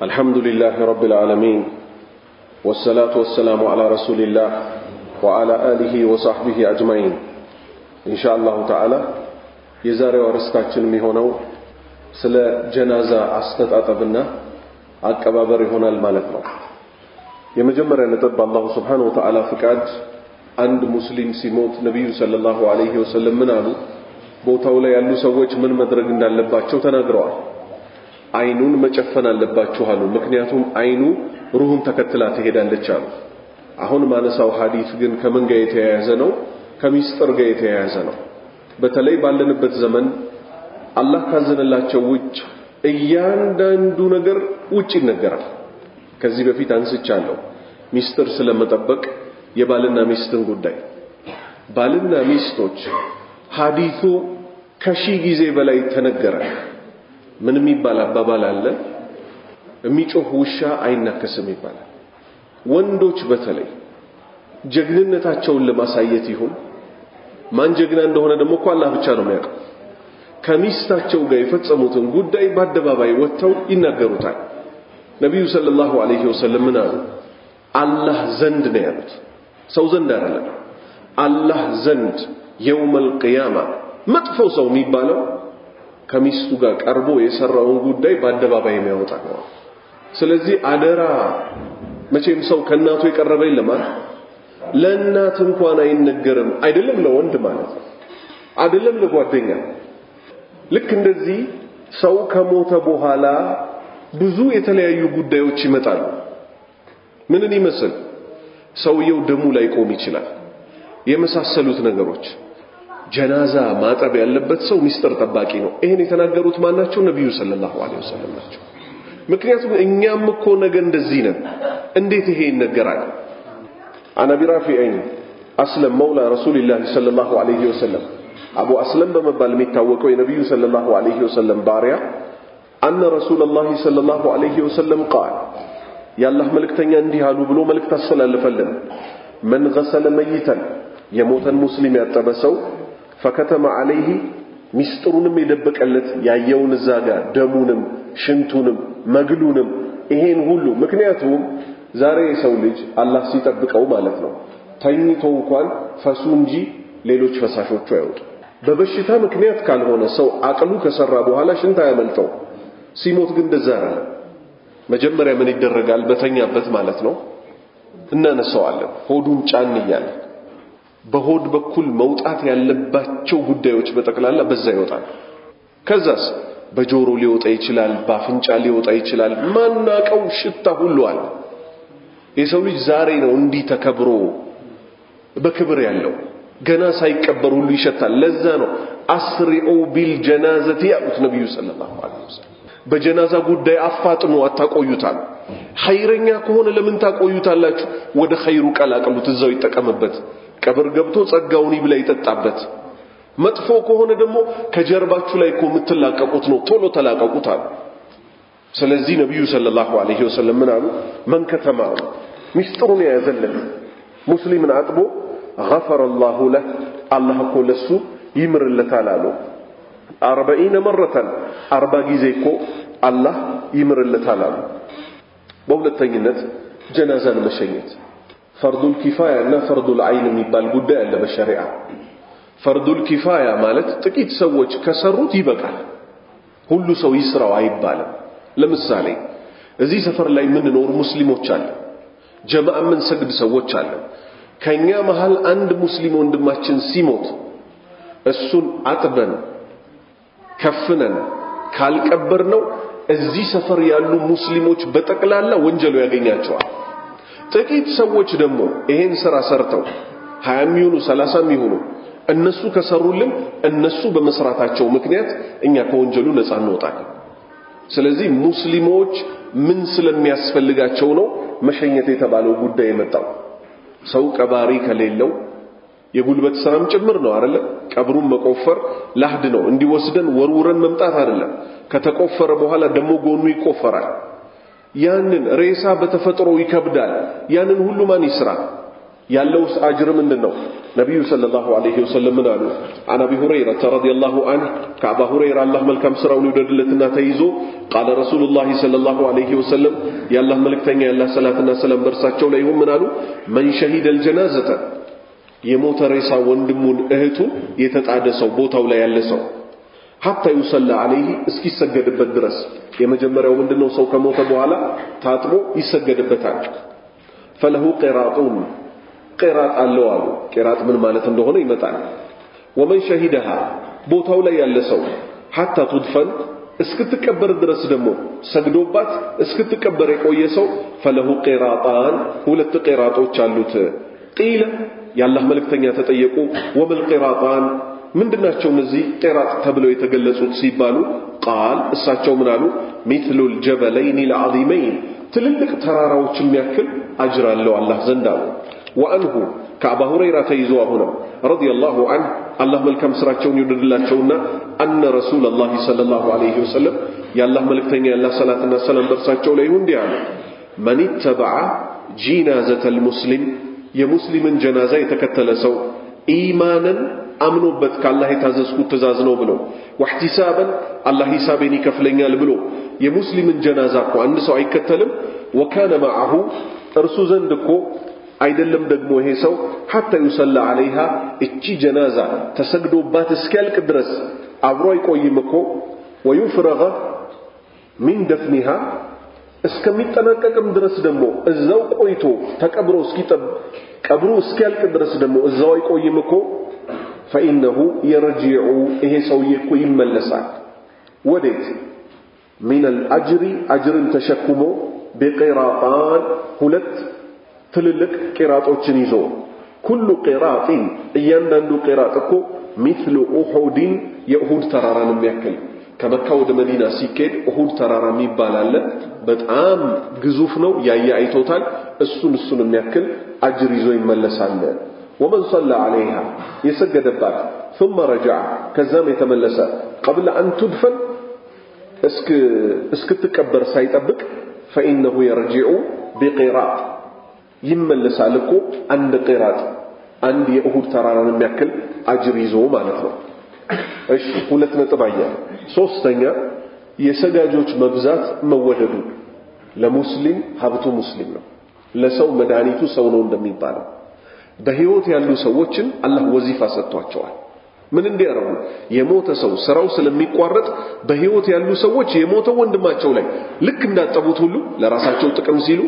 الحمد لله رب العالمين والصلاة والسلام على رسول الله وعلى آله وصحبه أجمعين إن شاء الله تعالى የዛሬው አርዕስታችን የሚሆነው ስለ ጀናዛ አስተጣጠብና አቀባበር ይሆናል ማለት ነው። የመጀመሪያ ነጥብ በአላሁ ስብሓነሁ ወተዓላ ፍቃድ አንድ ሙስሊም ሲሞት ነቢዩ ሰለላሁ ዐለይሂ ወሰለም ምን አሉ? ቦታው ላይ ያሉ ሰዎች ምን መድረግ እንዳለባቸው ተናግረዋል። አይኑን መጨፈን አለባችሁ አሉ። ምክንያቱም አይኑ ሩሁን ተከትላ ትሄዳለች አሉ። አሁን ማነሳው ሐዲስ ግን ከምን ጋር የተያያዘ ነው? ከሚስጥር ጋር የተያያዘ ነው። በተለይ ባለንበት ዘመን አላህ ካዘነላቸው ውጭ እያንዳንዱ ነገር ውጭ ይነገራል። ከዚህ በፊት አንስቻለሁ፣ ሚስጥር ስለመጠበቅ የባልና ሚስትን ጉዳይ። ባልና ሚስቶች ሐዲሱ ከሺህ ጊዜ በላይ ተነገረ። ምን የሚባል አባባል አለ? የሚጮህ ውሻ አይናከስም ይባላል። ወንዶች በተለይ ጀግንነታቸውን ለማሳየት ይሁን ማን ጀግና እንደሆነ ደግሞ እኮ አላህ ብቻ ነው የሚያውቀው። ከሚስታቸው ጋር የፈጸሙትን ጉዳይ በአደባባይ ወጥተው ይናገሩታል። ነቢዩ ሰለላሁ ዐለይሂ ወሰለም ምን አሉ? አላህ ዘንድ ነው ያሉት፣ ሰው ዘንድ አይደለም። አላህ ዘንድ የውመል ቅያማ መጥፎ ሰው የሚባለው ከሚስቱ ጋር ቀርቦ የሰራውን ጉዳይ በአደባባይ የሚያወጣ ነው። ስለዚህ አደራ፣ መቼም ሰው ከእናቱ የቀረበ የለም? ለእናት እንኳን አይነገርም። አይደለም ለወንድ ማለት ነው፣ አይደለም ለጓደኛ። ልክ እንደዚህ ሰው ከሞተ በኋላ ብዙ የተለያዩ ጉዳዮች ይመጣሉ። ምንን ይመስል ሰውየው ደሙ ላይ ቆም ይችላል፣ የመሳሰሉት ነገሮች። ጀናዛ ማጠብ ያለበት ሰው ሚስጥር ጠባቂ ነው። ይሄን የተናገሩት ማናቸው? ነቢዩ ሰለላሁ ዐለይሂ ወሰለም ናቸው። ምክንያቱም እኛም እኮ ነገ እንደዚህ ነን። እንዴት ይሄ ይነገራል? አን አቢ ራፊዕን አስለም መውላ ረሱልላህ ሰለላሁ ዐለይሂ ወሰለም አቡ አስለም በመባል የሚታወቀው የነቢዩ ሰለላሁ ዐለይሂ ወሰለም ባሪያ አነ ረሱለላህ ሰለላሁ ዐለይሂ ወሰለም ቃል የአላህ መልእክተኛ እንዲህ አሉ ብሎ መልእክት አስተላልፈልን መን ገሰለ መይተን የሞተን ሙስሊም ያጠበ ሰው ፈከተመ አለይህ ሚስጥሩንም የደበቀለት ያየውን እዛ ጋር ደሙንም፣ ሽንቱንም፣ መግሉንም ይሄን ሁሉ ምክንያቱም ዛሬ የሰው ልጅ አላህ ሲጠብቀው ማለት ነው ተኝቶ እንኳን ፈሱ እንጂ ሌሎች ፈሳሾቹ አይወጡ። በበሽታ ምክንያት ካልሆነ ሰው አቅሉ ከሰራ በኋላ ሽንት አያመልጠው። ሲሞት ግን እንደዛ መጀመሪያ ምን ይደረጋል? በተኛበት ማለት ነው እናነሳዋለን ሆዱን ጫን እያለ በሆድ በኩል መውጣት ያለባቸው ጉዳዮች በጠቅላላ በዛ ይወጣል። ከዛስ በጆሮ ሊወጣ ይችላል፣ በአፍንጫ ሊወጣ ይችላል። ማናቀው ሽታ ሁሉ አለ። የሰው ልጅ ዛሬ ነው እንዲህ ተከብሮ በክብር ያለው። ገና ሳይቀበር ሁሉ ይሸታል። ለዛ ነው አስሪኡ ቢል ጀናዘቲ ያሉት ነቢዩ ሰለላሁ ዐለይሂ ወሰለም። በጀናዛ ጉዳይ አፋጥኑ፣ አታቆዩታል። ኸይረኛ ከሆነ ለምን ታቆዩታላችሁ? ወደ ኸይሩ ቀላቀሉት፣ እዛው ይጠቀምበት። ቀብር ገብቶ ጸጋውን ይብላ ይጠጣበት። መጥፎ ከሆነ ደግሞ ከጀርባችሁ ላይ እኮ የምትላቀቁት ነው፣ ቶሎ ተላቀቁት አሉ። ስለዚህ ነቢዩ ሰለላሁ ዐለይሂ ወሰለም ምን አሉ? መን ከተማ ሚስጥሩን የያዘለት ሙስሊምን አጥቦ ገፈረ ላሁ ለህ አላህ እኮ ለሱ ይምርለታል አሉ። አርበኢነ መረተን አርባ ጊዜ እኮ አላህ ይምርለታል አሉ። በሁለተኝነት ጀናዛን መሸኘት ፈርዱል ኪፋያ እና ፈርዱል አይን የሚባል ጉዳይ አለ በሸሪዓ። ፈርዱል ኪፋያ ማለት ጥቂት ሰዎች ከሰሩት ይበቃል፣ ሁሉ ሰው ይስራው አይባልም። ለምሳሌ እዚህ ሰፈር ላይ የምንኖር ሙስሊሞች አለ፣ ጀማዓ የምንሰግድ ሰዎች አለ። ከኛ መሃል አንድ ሙስሊም ወንድማችን ሲሞት እሱን አጥበን ከፍነን ካልቀበር ነው እዚህ ሰፈር ያሉ ሙስሊሞች በጠቅላላ ወንጀሉ ያገኛቸዋል። ጥቂት ሰዎች ደግሞ ይሄን ስራ ሰርተው ሀያም ይሁኑ ሰላሳም ይሁኑ እነሱ ከሰሩልን እነሱ በመስራታቸው ምክንያት እኛ ከወንጀሉ ነፃ እንወጣለን። ስለዚህ ሙስሊሞች ምን ስለሚያስፈልጋቸው ነው መሸኘት የተባለው ጉዳይ የመጣው? ሰው ቀባሪ ከሌለው የጉልበት ስራም ጭምር ነው አይደለ? ቀብሩን መቆፈር ላህድ ነው፣ እንዲወስደን ወርውረን መምጣት አይደለም። ከተቆፈረ በኋላ ደግሞ ጎኑ ይቆፈራል። ያንን ሬሳ በተፈጥሮ ይከብዳል። ያንን ሁሉ ማን ይስራ? ያለውስ አጅር ምንድን ነው? ነቢዩ ሰለላሁ ዐለይሂ ወሰለም ምን አሉ? አን አቢ ሁረይረተ ረዲየላሁ ዐንሁ ከአባ ሁረይራ አላህ መልካም ስራውን ይውደድለትና ተይዞ ቃለ ረሱሉላሂ ሰለላሁ ዐለይሂ ወሰለም የአላህ መልእክተኛ የአላህ ሰላትና ሰላም በእርሳቸው ላይ ይሁን ምን አሉ? መን ሸሂደል ጀናዘተ የሞተ ሬሳ ወንድሙን እህቱን የተጣደ ሰው ቦታው ላይ ያለ ሰው ሐታ ዩሰላ ዐለይሂ እስኪሰገድበት ድረስ የመጀመሪያው ምንድነው? ሰው ከሞተ በኋላ ታጥቦ ይሰገድበታል። ፈለሁ ቂራጡን ቂራጥ አለው አሉ። ቂራጥ ምን ማለት እንደሆነ ይመጣል። ወመን ሸሂደሃ ቦታው ላይ ያለ ሰው ሐታ ቱድፈን እስክትቀበር ድረስ ደግሞ ሰግዶባት እስክትቀበር የቆየ ሰው ፈለሁ ቂራጣን ሁለት ቂራጦች አሉት። ቂለ የአላህ መልእክተኛ ተጠየቁ፣ ወመል ቂራጣን ምንድናቸው እነዚህ ቂራጥ ተብለው የተገለጹት ሲባሉ ቃል እሳቸው ምን አሉ? ሚትሉል ጀበለይኒ ልዓዚመይን ትልልቅ ተራራዎች የሚያክል አጅር አለው አላህ ዘንድ አሉ። ወአንሁ ከአባ ሁረይራ ተይዞ አሁንም ረዲየላሁ ዐንሁ አላህ መልካም ስራቸውን ይውደድላቸውና አነ ረሱለላሂ ሰለላሁ ዐለይሂ ወሰለም የአላህ መልእክተኛ የአላህ ሰላትና ሰላም በእርሳቸው ላይ ይሁን እንዲህ አሉ። መን ኢተበዐ ጂናዘተል ሙስሊም የሙስሊምን ጀናዛ የተከተለ ሰው ኢማንን አምኖበት ከአላህ የታዘዝኩት ትእዛዝ ነው ብሎ ወሕቲሳበን አላህ ሂሳቤን ይከፍለኛል ብሎ የሙስሊምን ጀናዛ እኮ አንድ ሰው አይከተልም። ወካነ ማዐሁ እርሱ ዘንድ እኮ አይደለም ደግሞ ይሄ ሰው ሐታ ዩሰላ ዐለይሃ እቺ ጀናዛ ተሰግዶባት እስኪያልቅ ድረስ አብሮ አይቆይም እኮ ወዩፍረገ ሚን ደፍኒሃ እስከሚጠናቀቅም ድረስ ደግሞ እዛው ቆይቶ ተቀብሮ እስኪጠብ ቀብሩ እስኪያልቅ ድረስ ደግሞ እዛው አይቆይም እኮ ፈኢነሁ የርጂዑ ይሄ ሰውዬ እኮ ይመለሳል። ወዴት? ሚነል አጅሪ አጅርን ተሸክሞ ቢቂራጣን ሁለት ትልልቅ ቂራጦችን ይዞ ኩሉ ቂራጢን እያንዳንዱ ቂራጥ እኮ ሚስሉ ኡሑድን የኡሁድ ተራራን የሚያክል ከመካ ወደ መዲና ሲኬድ ኡሁድ ተራራ የሚባል አለ። በጣም ግዙፍ ነው። ያየ አይቶታል። እሱን እሱን የሚያክል አጅር ይዞ ይመለሳል። ወመን ሰላ ዐለይሃ የሰገደባት ثم ረጃ ከዛም የተመለሰ ቀብለ አን እስክትቀበር ሳይጠብቅ ፈኢነሁ የርጂዑ ቢቂራጥ ይመለሳል እኮ አንድ ቂራጥ አንድ የእሁድ ተራራን የሚያክል አጅር ይዞ ማለት ነው። እሺ ሁለት ነጥብ አየ። ሶስተኛ የሰጋጆች መብዛት መወደዱ ለሙስሊም ሀብቱ ሙስሊም ነው። ለሰው መድኃኒቱ ሰው ነው እንደሚባለው በህይወት ያሉ ሰዎችን አላህ ወዚፋ ሰጥቷቸዋል። ምን እንዲያረጉ የሞተ ሰው ስራው ስለሚቋረጥ በህይወት ያሉ ሰዎች የሞተው ወንድማቸው ላይ ልክ እንዳጠቡት ሁሉ ለራሳቸው ጥቅም ሲሉ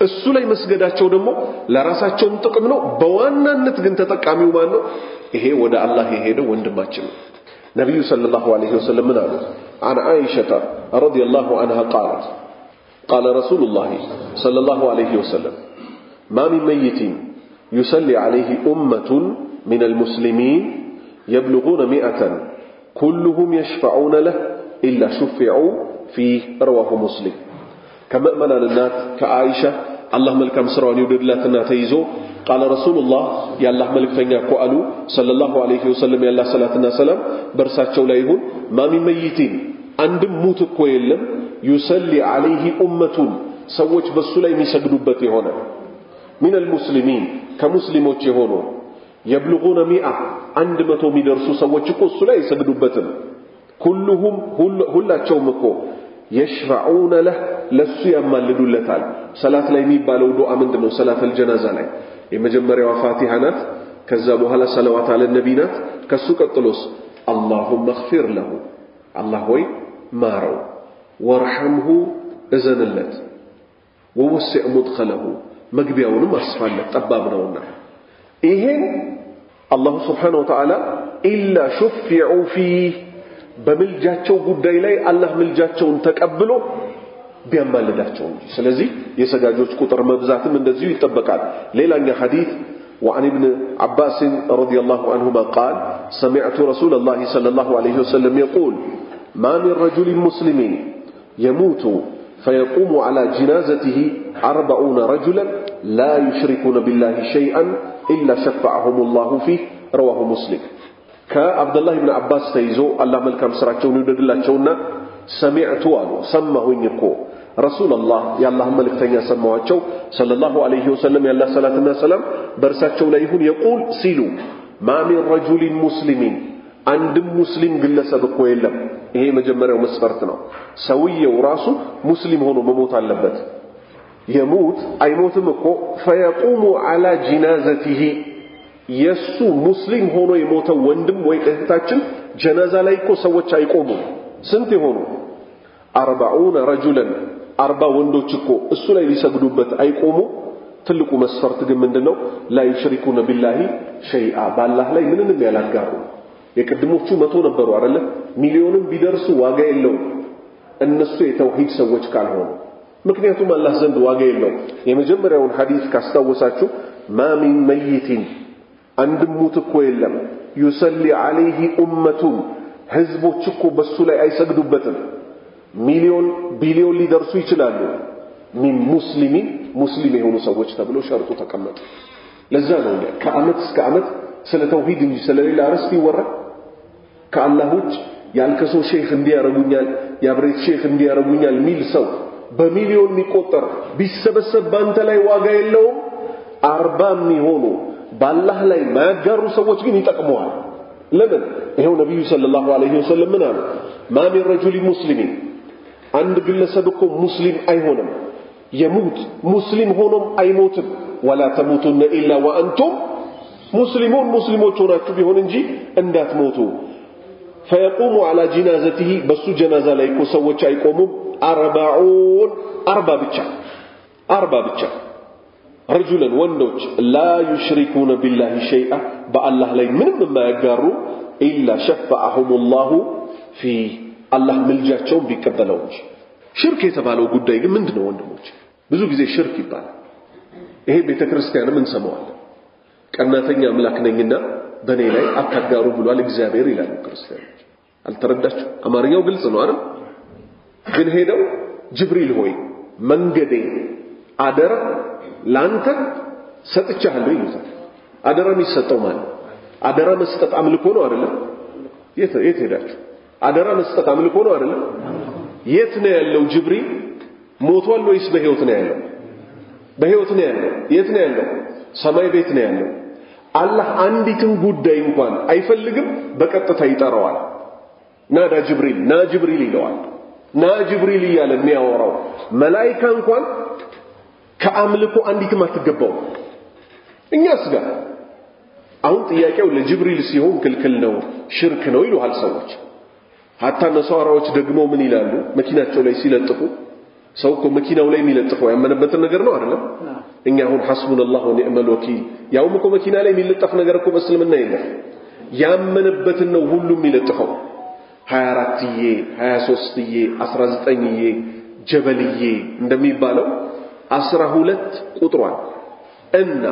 እሱ ላይ መስገዳቸው ደግሞ ለራሳቸውም ጥቅም ነው። በዋናነት ግን ተጠቃሚው ማን ነው? ይሄ ወደ አላህ የሄደው ወንድማችን ነው። ነቢዩ ሰለላሁ ዐለይሂ ወሰለም ምን አሉ? አን አይሸተ ረዲየላሁ ዐንሃ ቃለት ቃለ ረሱሉላሂ ሰለላሁ ዐለይሂ ወሰለም ማ ሚን መይቲን ዩሰሊ ዐለይሂ ኡመቱን ሚነል ሙስሊሚን የብሉጉነ ሚአተን ኩሉሁም የሽፈዑነ ለህ ኢላ ሹፊዑ ፊህ ረዋሁ ሙስሊም ከምእመናን እናት ከአይሻ አላህ መልካም ስራዋን ይውደድላትና ተይዞ ቃለ ረሱሉላህ የአላህ መልእክተኛ እኮ አሉ ሰለላሁ ዐለይሂ ወሰለም የአላህ ሰላትና ሰላም በእርሳቸው ላይ ይሁን ማሚ መይቲን አንድም ሙት እኮ የለም ዩሰሊ ዐለይሂ ኡመቱን ሰዎች በሱ ላይ የሚሰግዱበት የሆነ ሚነል ሙስሊሚን ከሙስሊሞች የሆኑ የብልጉነ ሚአ አንድ መቶ የሚደርሱ ሰዎች እኮ እሱ ላይ አይሰግዱበትም ኩሉሁም ሁላቸውም እኮ የሽፈዑነ ለህ ለሱ ያማልዱለታል። ሰላት ላይ የሚባለው ዱዓ ምንድን ነው? ሰላት አልጀናዛ ላይ የመጀመሪያዋ ፋቲሃ ናት። ከዛ በኋላ ሰለዋት አለ ነቢ ናት። ከሱ ቀጥሎስ አላሁመ እግፊር ለሁ አላህ ሆይ ማረው፣ ወርሐምሁ እዘንለት፣ ወወሲዕ ሙድኸለሁ መግቢያውንም አስፋለት ጠባብ ነውና ይሄን አላሁ ስብሓነሁ ወተዓላ ኢላ ሹፊዑ ፊህ በምልጃቸው ጉዳይ ላይ አላህ ምልጃቸውን ተቀብሎ ቢያማልዳቸው እንጂ። ስለዚህ የሰጋጆች ቁጥር መብዛትም እንደዚሁ ይጠበቃል። ሌላኛ ሐዲት وعن ابن عباس رضي الله عنهما قال سمعت رسول الله صلى الله عليه وسلم يقول ما من رجل مسلم يموت فيقوم على جنازته أربعون رجلا لا يشركون بالله شيئا إلا شفعهم الله فيه رواه مسلم ከአብደላህ ብን አባስ ተይዞ አላህ መልካም ስራቸውን ይውደድላቸውና ሰሚዕቱ አሉ ሰማሁኝ እኮ ረሱላላህ የአላህ መልእክተኛ ሰማዋቸው ሰለላሁ ዐለይሂ ወሰለም ያላህ ሰላትና ሰላም በእርሳቸው ላይ ይሁን የቁል ሲሉ ማ ሚን ረጁሊን ሙስሊሚን አንድም ሙስሊም ግለሰብ እኮ የለም። ይሄ የመጀመሪያው መስፈርት ነው። ሰውየው ራሱ ሙስሊም ሆኖ መሞት አለበት። የሙት አይሞትም እኮ ፈየቁሙ ዐላ ጂናዘቲሂ የሱ ሙስሊም ሆኖ የሞተው ወንድም ወይ እህታችን ጀናዛ ላይ እኮ ሰዎች አይቆሙም። ስንት የሆኑ አርባዑነ ረጁለን አርባ ወንዶች እኮ እሱ ላይ ሊሰግዱበት አይቆሙ። ትልቁ መስፈርት ግን ምንድነው? ላ ዩሽሪኩነ ቢላሂ ሸይአ በአላህ ላይ ምንንም ያላጋሩ። የቅድሞቹ መቶ ነበሩ አይደለ? ሚሊዮንም ቢደርሱ ዋጋ የለውም እነሱ የተውሂድ ሰዎች ካልሆኑ። ምክንያቱም አላህ ዘንድ ዋጋ የለውም። የመጀመሪያውን ሐዲስ ካስታወሳችሁ ማ ሚን መይቲን አንድም ሙት እኮ የለም ዩሰሊ ዐለይሂ ኡመቱን ህዝቦች እኮ በሱ ላይ አይሰግዱበትም። ሚሊዮን ቢሊዮን ሊደርሱ ይችላሉ። ሚን ሙስሊሚን ሙስሊም የሆኑ ሰዎች ተብሎ ሸርጡ ተቀመጡ። ለዛ ነው ከዓመት እስከ ዓመት ስለ ተውሂድ እንጂ ስለሌላ ርዕስ ይወራ ከአላህ ውጭ ያልከሶ ሼክ እንዲያረጉኛል የአብሬት ሼክ እንዲያረጉኛል ሚል ሰው በሚሊዮን የሚቆጠር ቢሰበሰብ ባንተ ላይ ዋጋ የለውም። አርባ የሚሆኑ በአላህ ላይ ማያጋሩ ሰዎች ግን ይጠቅመዋል። ለምን? ይኸው ነቢዩ ሰለላሁ ዐለይሂ ወሰለም ምን አሉ? ማ ሚን ረጁሊ ሙስሊሚን አንድ ግለሰብ እኮ ሙስሊም አይሆንም የሙት ሙስሊም ሆኖም አይሞትም። ወላ ተሙቱነ ኢላ ወአንቱም ሙስሊሙን ሙስሊሞች ሆናችሁ ቢሆን እንጂ እንዳትሞቱ። ፈየቁሙ ዐላ ጂናዘቲሂ በሱ ጀናዛ ላይ እኮ ሰዎች አይቆሙም። አርባዑን አርባ ብቻ አርባ ብቻ ረጁለን ወንዶች ላ ዩሽሪኩነ ቢላሂ ሸይአ በአላህ ላይ ምንም የማያጋሩ ኢላ ሸፈዐሁም ላሁ ፊ አላህ ምልጃቸውን ቢቀበለው እንጂ። ሽርክ የተባለው ጉዳይ ግን ምንድን ነው ወንድሞች? ብዙ ጊዜ ሽርክ ይባላል። ይሄ ቤተ ክርስቲያንም እንሰማዋለን። ቀናተኛ አምላክ ነኝና በእኔ ላይ አታጋሩ ብሏል እግዚአብሔር ይላሉ ክርስቲያኖች። አልተረዳችሁ? አማርኛው ግልጽ ነው አይደል? ግን ሄደው ጅብሪል ሆይ መንገዴ አደራ ላንተ ሰጥቻለሁ ይሉታል። አደራ የሚሰጠው ማለት አደራ መስጠት አምልኮ ነው አይደለም? የት የት ሄዳችሁ? አደራ መስጠት አምልኮ ነው አይደለም? የት ነው ያለው ጅብሪል? ሞቷል ወይስ በህይወት ነው ያለው? በህይወት ነው ያለው። የት ነው ያለው? ሰማይ ቤት ነው ያለው። አላህ አንዲትን ጉዳይ እንኳን አይፈልግም፣ በቀጥታ ይጠራዋል። ናዳ ጅብሪል ና ጅብሪል ይለዋል። ና ጅብሪል እያለ የሚያወራው መላኢካ እንኳን ከአምልኮ አንዲትም አትገባው። እኛስ ጋር አሁን ጥያቄው ለጅብሪል ሲሆን ክልክል ነው፣ ሽርክ ነው ይሉሃል ሰዎች። ሀታ ነሷራዎች ደግሞ ምን ይላሉ? መኪናቸው ላይ ሲለጥፉ ሰው እኮ መኪናው ላይ የሚለጥፈው ያመነበትን ነገር ነው አይደለም? እኛ አሁን ሐስቡነላህ ወኒዕመል ወኪል ያውም እኮ መኪና ላይ የሚለጠፍ ነገር እኮ በእስልምና የለም። ያመነበትን ነው ሁሉም የሚለጥፈው 24ዬ 23ዬ 19ዬ ጀበልዬ እንደሚባለው አስራ ሁለት ቁጥሯን እና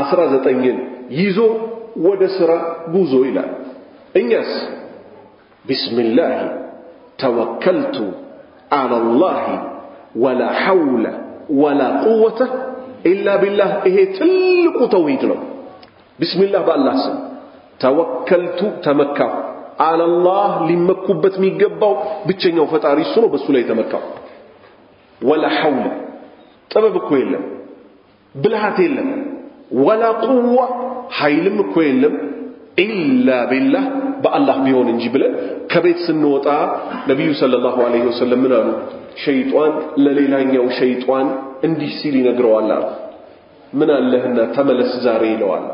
አስራ ዘጠኝን ይዞ ወደ ሥራ ጉዞ ይላል። እኛስ ቢስሚላህ ተወከልቱ አለላህ ወላ ሐውለ ወላ ቁወተ ኢላ ቢላህ። ይሄ ትልቁ ተውሂድ ነው። ቢስሚላህ በአላህ ስም ተወከልቱ ተመካሁ አለላህ ሊመኩበት የሚገባው ብቸኛው ፈጣሪ እሱ ነው። በሱ ላይ ተመካሁ። ወላ ሐውለ ጥበብ እኮ የለም፣ ብልሃት የለም፣ ወላ ቁዋ ኃይልም እኮ የለም ኢላ ቢላህ በአላህ ቢሆን እንጂ ብለን ከቤት ስንወጣ ነቢዩ ሰለላሁ ዐለይሂ ወሰለም ምን አሉ? ሸይጧን ለሌላኛው ሸይጧን እንዲህ ሲል ይነግረዋል አሉ። ምን አለህና ተመለስ ዛሬ ይለዋል።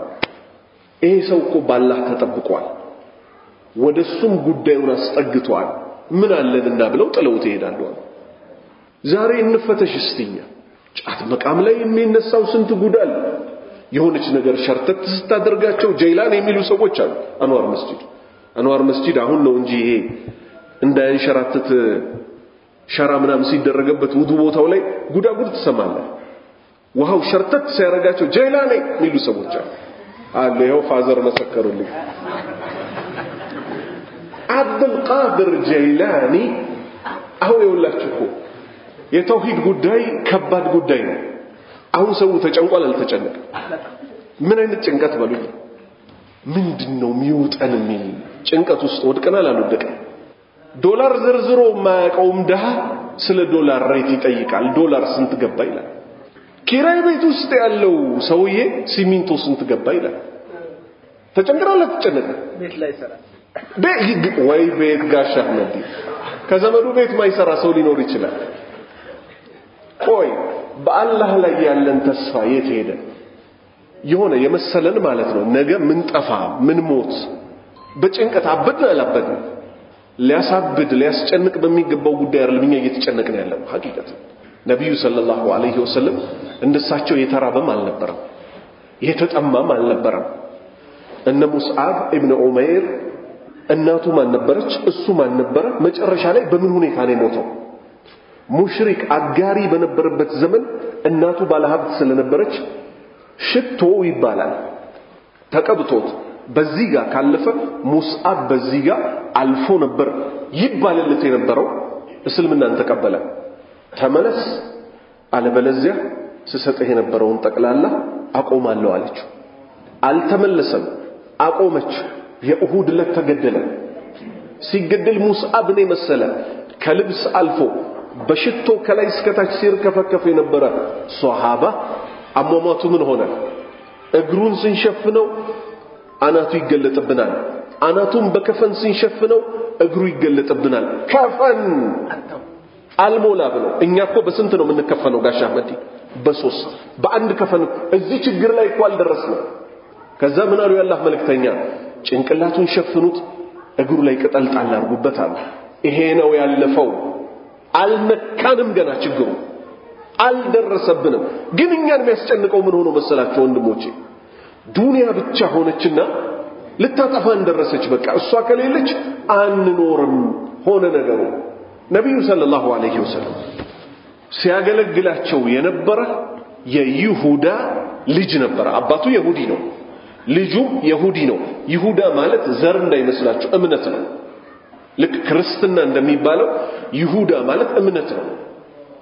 ይሄ ሰው እኮ ባላህ ተጠብቋል፣ ወደ እሱም ጉዳዩን አስጠግቷል። ምን አለንና ብለው ጥለውት ይሄዳሉ ዛሬ እንፈተሽ እስቲኛ ጫት መቃም ላይ የሚነሳው ስንት ጉዳል የሆነች ነገር ሸርተት ስታደርጋቸው ጀይላን የሚሉ ሰዎች አሉ። አንዋር መስጂድ አንዋር መስጂድ አሁን ነው እንጂ ይሄ እንዳያንሸራትት ሸራ ምናምን ሲደረገበት ውዱ ቦታው ላይ ጉዳጉድ ትሰማለህ። ውሃው ሸርተት ሲያደርጋቸው ጀይላኔ የሚሉ ሰዎች አሉ አለ። ይኸው father መሰከሩልኝ። አብዱል ቃድር ጀይላኒ አሁን የውላችሁ እኮ የተውሂድ ጉዳይ ከባድ ጉዳይ ነው። አሁን ሰው ተጨንቋል አልተጨነቀም? ምን አይነት ጭንቀት በሉኝ። ምንድን ነው የሚውጠን የሚል ጭንቀት ውስጥ ወድቀናል አልወደቀም? ዶላር ዝርዝሮ የማያውቀውም ድሃ ስለ ዶላር rate ይጠይቃል። ዶላር ስንት ገባ ይላል። ኪራይ ቤት ውስጥ ያለው ሰውዬ ሲሚንቶ ስንት ገባ ይላል። ተጨንቅራለ ተጨነቀ ቤት ላይ ይሰራል። ወይ ቤት ጋሻ አህመድ ከዘመዱ ቤት ማይሰራ ሰው ሊኖር ይችላል። ቆይ በአላህ ላይ ያለን ተስፋ የት ሄደ? የሆነ የመሰለን ማለት ነው። ነገ ምን ጠፋ? ምን ሞት? በጭንቀት አበድን አላበድን ሊያሳብድ ሊያስጨንቅ በሚገባው ጉዳይ አይደለም እኛ እየተጨነቅን ያለው። ሐቂቀት ነቢዩ ሰለላሁ ዐለይሂ ወሰለም እንደሳቸው የተራበም አልነበረም የተጠማም አልነበረም። እነ ሙስዓብ ኢብን ዑመይር እናቱ ማን ነበረች? እሱ ማን ነበረ? መጨረሻ ላይ በምን ሁኔታ ነው የሞተው ሙሽሪክ አጋሪ በነበረበት ዘመን እናቱ ባለሀብት ስለነበረች ሽቶ ይባላል። ተቀብቶት በዚህ ጋር ካለፈ ሙስዓብ በዚህ ጋር አልፎ ነበር ይባልለት የነበረው። እስልምናን ተቀበለ። ተመለስ አለበለዚያ ስሰጥህ የነበረውን ጠቅላላ አቆማለሁ አለችው። አልተመለሰም። አቆመች። የእሁድ ዕለት ተገደለ። ሲገደል ሙስዓብን የመሰለ ከልብስ አልፎ በሽቶ ከላይ እስከታች ሲርከፈከፍ የነበረ ሷሃባ አሟሟቱ ምን ሆነ? እግሩን ስንሸፍነው አናቱ ይገለጥብናል። አናቱን በከፈን ስንሸፍነው እግሩ ይገለጥብናል። ከፈን አልሞላ ብለው። እኛ እኮ በስንት ነው የምንከፈነው ጋሻ አህመዲ በሶስት በአንድ ከፈን እዚህ ችግር ላይ እኮ አልደረስንም። ከዛ ምን አሉ የአላህ መልእክተኛ? ጭንቅላቱን ሸፍኑት እግሩ ላይ ቅጠል ጣል አድርጉበት አሉ ይሄ ነው ያለፈው አልነካንም ገና ችግሩ። አልደረሰብንም። ግን እኛን የሚያስጨንቀው ምን ሆኖ መሰላቸው ወንድሞቼ? ዱንያ ብቻ ሆነችና ልታጠፋን ደረሰች። በቃ እሷ ከሌለች አንኖርም ሆነ ነገሩ። ነቢዩ ሰለላሁ ዐለይሂ ወሰለም ሲያገለግላቸው የነበረ የይሁዳ ልጅ ነበረ። አባቱ የሁዲ ነው ልጁም የሁዲ ነው። ይሁዳ ማለት ዘር እንዳይመስላችሁ እምነት ነው። ልክ ክርስትና እንደሚባለው ይሁዳ ማለት እምነት ነው።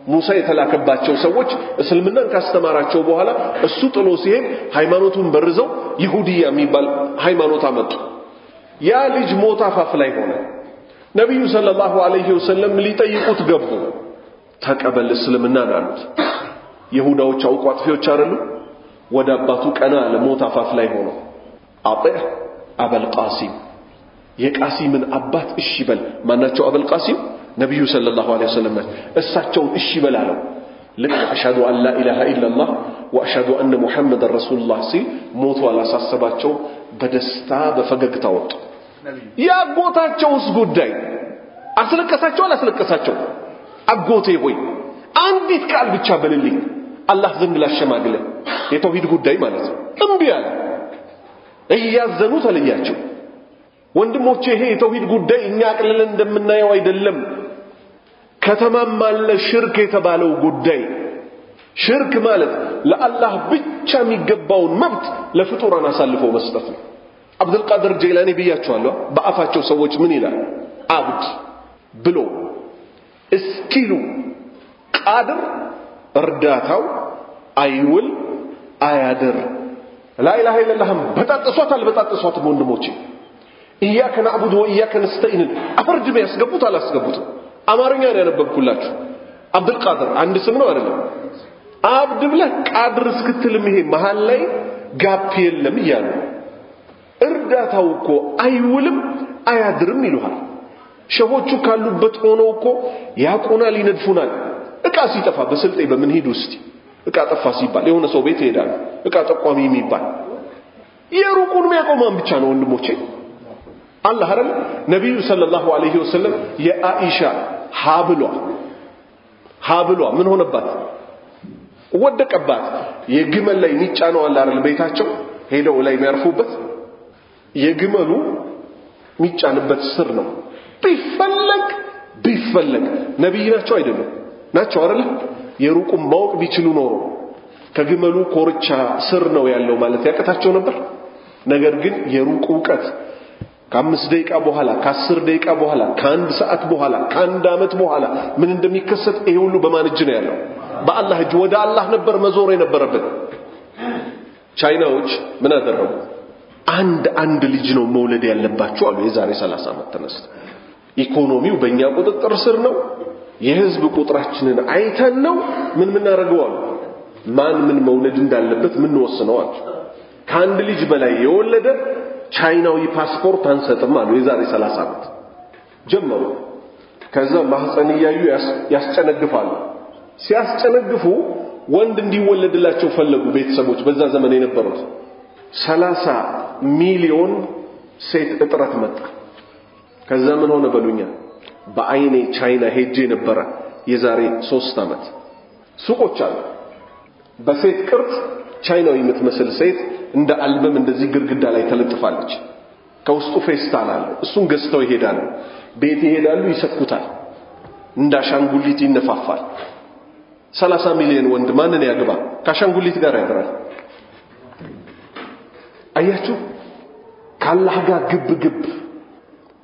ሙሳ የተላከባቸው ሰዎች እስልምናን ካስተማራቸው በኋላ እሱ ጥሎ ሲሄድ ሃይማኖቱን በርዘው ይሁዲያ የሚባል ሃይማኖት አመጡ። ያ ልጅ ሞት አፋፍ ላይ ሆነ። ነቢዩ ሰለላሁ ዐለይሂ ወሰለም ሊጠይቁት ገቡ። ተቀበል እስልምናን አሉት። ይሁዳዎች አውቆ አጥፊዎች አይደሉ? ወደ አባቱ ቀና አለ ሞት አፋፍ ላይ ሆኖ። አጢዕ አበል ቃሲም። የቃሲምን አባት እሺ በል። ማናቸው አበል ቃሲም ነቢዩ ሰለላሁ ዐለይሂ ወሰለም እሳቸውን እሺ በል አለው ልክ አሽሀዱ አን ላ ኢላሃ ኢላላህ ወአሽሀዱ አነ ሙሐመድን ረሱሉላህ ሲል ሞቱ አላሳሰባቸው በደስታ በፈገግታ ወጡ። የአጎታቸውስ ጉዳይ አስለቀሳቸው አላስለቀሳቸው? አጎቴ ሆይ አንዲት ቃል ብቻ በልልኝ። አላህ ዘንድ ላሸማግለ የተውሂድ ጉዳይ ማለት ነው። እምቢ አለ። እያዘኑ ተለያቸው ወንድሞቼ ይሄ የተውሂድ ጉዳይ እኛ አቅልለን እንደምናየው አይደለም ከተማም አለ ሽርክ የተባለው ጉዳይ። ሽርክ ማለት ለአላህ ብቻ የሚገባውን መብት ለፍጡራን አሳልፈው መስጠት ነው። አብዱልቃድር ጀይላኒ ብያቸዋለሁ። በአፋቸው ሰዎች ምን ይላል? አብድ ብሎ እስኪሉ ቃድር እርዳታው አይውል አያድር። لا إله إلا الله ም በጣጥሷት አልበጣጥሷትም ወንድሞቼ። إياك نعبد وإياك نستعين ን አፈርድሜ ያስገቡት አላስገቡትም አማርኛ ነው ያነበብኩላችሁ። አብዱልቃድር አንድ ስም ነው አይደለም? አብድ ብለህ ቃድር እስክትልም ይሄ መሃል ላይ gap የለም እያሉ እርዳታው እኮ አይውልም አያድርም ይሉሃል። ሸሆቹ ካሉበት ሆነው እኮ ያቁናል ይነድፉናል። እቃ ሲጠፋ በስልጤ በምንሄድ ውስጥ? እቃ ጠፋ ሲባል የሆነ ሰው ቤት ይሄዳሉ እቃ ጠቋሚ የሚባል። የሩቁን የሚያቆማን ብቻ ነው ወንድሞቼ አላህ አይደል? ነቢዩ ሰለላሁ ዐለይሂ ወሰለም የአኢሻ ሀብሏ ሀብሏ ምን ሆነባት? ወደቀባት። የግመል ላይ የሚጫነው አለ አይደል? ቤታቸው ሄደው ላይ የሚያርፉበት። የግመሉ የሚጫንበት ስር ነው። ቢፈለግ ቢፈለግ። ነቢይ ናቸው አይደሉም? ናቸው አይደል? የሩቁም ማወቅ ቢችሉ ኖሮ ከግመሉ ኮርቻ ስር ነው ያለው ማለት ያቀታቸው ነበር። ነገር ግን የሩቅ እውቀት ከአምስት ደቂቃ በኋላ ከአስር ደቂቃ በኋላ ከአንድ ሰዓት በኋላ ከአንድ ዓመት በኋላ ምን እንደሚከሰት ይሄ ሁሉ በማን እጅ ነው ያለው? በአላህ እጅ። ወደ አላህ ነበር መዞር የነበረበት። ቻይናዎች ምን አደረጉ? አንድ አንድ ልጅ ነው መውለድ ያለባቸው አሉ። የዛሬ 30 ዓመት ተነስተ ኢኮኖሚው በእኛ ቁጥጥር ስር ነው። የህዝብ ቁጥራችንን አይተን ነው። ምን ምናደርገው አሉ። ማን ምን መውለድ እንዳለበት ምን ወስነው አሉ። ከአንድ ልጅ በላይ የወለደ ቻይናዊ ፓስፖርት አንሰጥም አሉ። የዛሬ 30 ዓመት ጀመሩ። ከዛ ማህፀን እያዩ ያስጨነግፋሉ። ሲያስጨነግፉ ወንድ እንዲወለድላቸው ፈለጉ ቤተሰቦች በዛ ዘመን የነበሩት ሰላሳ ሚሊዮን ሴት እጥረት መጣ። ከዛ ምን ሆነ በሉኛ በአይኔ ቻይና ሄጄ ነበረ የዛሬ ሶስት ዓመት ሱቆች አሉ በሴት ቅርጽ ቻይናዊ የምትመስል ሴት እንደ አልበም እንደዚህ ግድግዳ ላይ ተለጥፋለች። ከውስጡ ፌስታል አለ። እሱን ገዝተው ይሄዳሉ። ቤት ይሄዳሉ ይሰኩታል እንደ አሻንጉሊት ይነፋፋል። ሰላሳ ሚሊዮን ወንድ ማንን ያግባ? ከአሻንጉሊት ጋር ያድራል። አያችሁ? ከአላህ ጋር ግብ ግብ።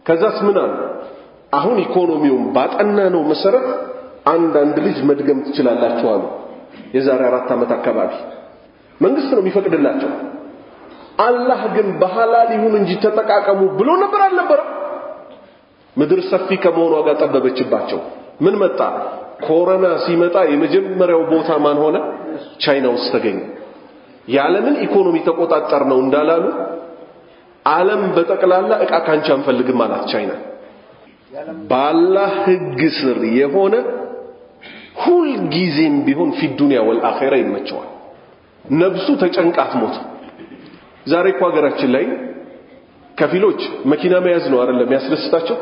ከዛስ ምን አሉ? አሁን ኢኮኖሚውን ባጠና ነው መሰረት አንዳንድ ልጅ መድገም ትችላላችሁ አሉ። የዛሬ አራት ዓመት አካባቢ መንግስት ነው የሚፈቅድላቸው። አላህ ግን በሐላል ይሁን እንጂ ተጠቃቀሙ ብሎ ነበር አልነበረም? ምድር ሰፊ ከመሆኗ ጋር ጠበበችባቸው። ምን መጣ? ኮሮና ሲመጣ የመጀመሪያው ቦታ ማን ሆነ? ቻይና ውስጥ ተገኘ። የዓለምን ኢኮኖሚ ተቆጣጠር ነው እንዳላሉ ዓለም በጠቅላላ እቃ ካንቺ አንፈልግም አላት ቻይና። በአላህ ህግ ስር የሆነ ሁል ጊዜም ቢሆን ፊ ዱንያ ወልአኺራ ይመቸዋል ነብሱ ተጨንቃ አትሞት ዛሬ እኮ ሀገራችን ላይ ከፊሎች መኪና መያዝ ነው አይደለም ያስደስታቸው?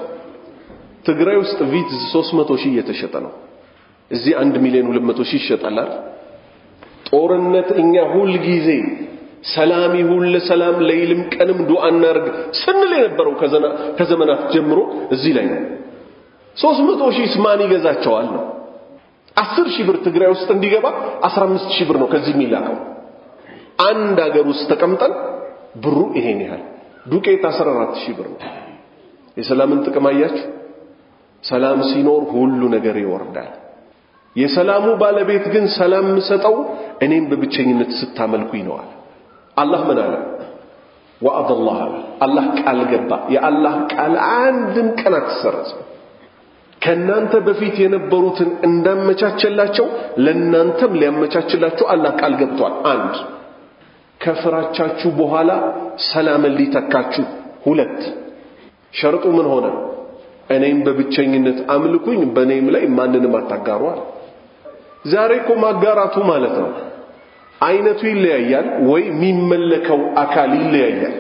ትግራይ ውስጥ ቪት 300 ሺህ እየተሸጠ ነው። እዚህ 1 ሚሊዮን 200 ሺህ ይሸጣል ጦርነት እኛ ሁል ጊዜ ሰላም ይሁን ለሰላም ለይልም ቀንም ዱዓ እናርግ ስንል የነበረው ከዘመናት ጀምሮ እዚህ ላይ ነው። 300 ሺህ ማን ይገዛቸዋል ነው 10 ሺህ ብር ትግራይ ውስጥ እንዲገባ 15 ሺህ ብር ነው ከዚህ የሚላከው። አንድ ሀገር ውስጥ ተቀምጠን ብሩ ይሄን ያህል ዱቄት 14 ሺህ ብር ነው። የሰላምን ጥቅም አያችሁ? ሰላም ሲኖር ሁሉ ነገር ይወርዳል። የሰላሙ ባለቤት ግን ሰላም የምሰጠው እኔም በብቸኝነት ስታመልኩኝ ነው አለ አላህ ምን አለ? ወአድ አላህ ቃል ገባ። የአላህ ቃል አንድም ቀን አትሰረዝም ከእናንተ በፊት የነበሩትን እንዳመቻቸላቸው ለእናንተም ሊያመቻችላቸው አላህ ቃል ገብቷል። አንድ ከፍራቻችሁ በኋላ ሰላምን ሊተካችሁ ሁለት ሸርጡ ምን ሆነ? እኔም በብቸኝነት አምልኩኝ በእኔም ላይ ማንንም አታጋሯል ዛሬ እኮ ማጋራቱ ማለት ነው አይነቱ ይለያያል ወይ የሚመለከው አካል ይለያያል።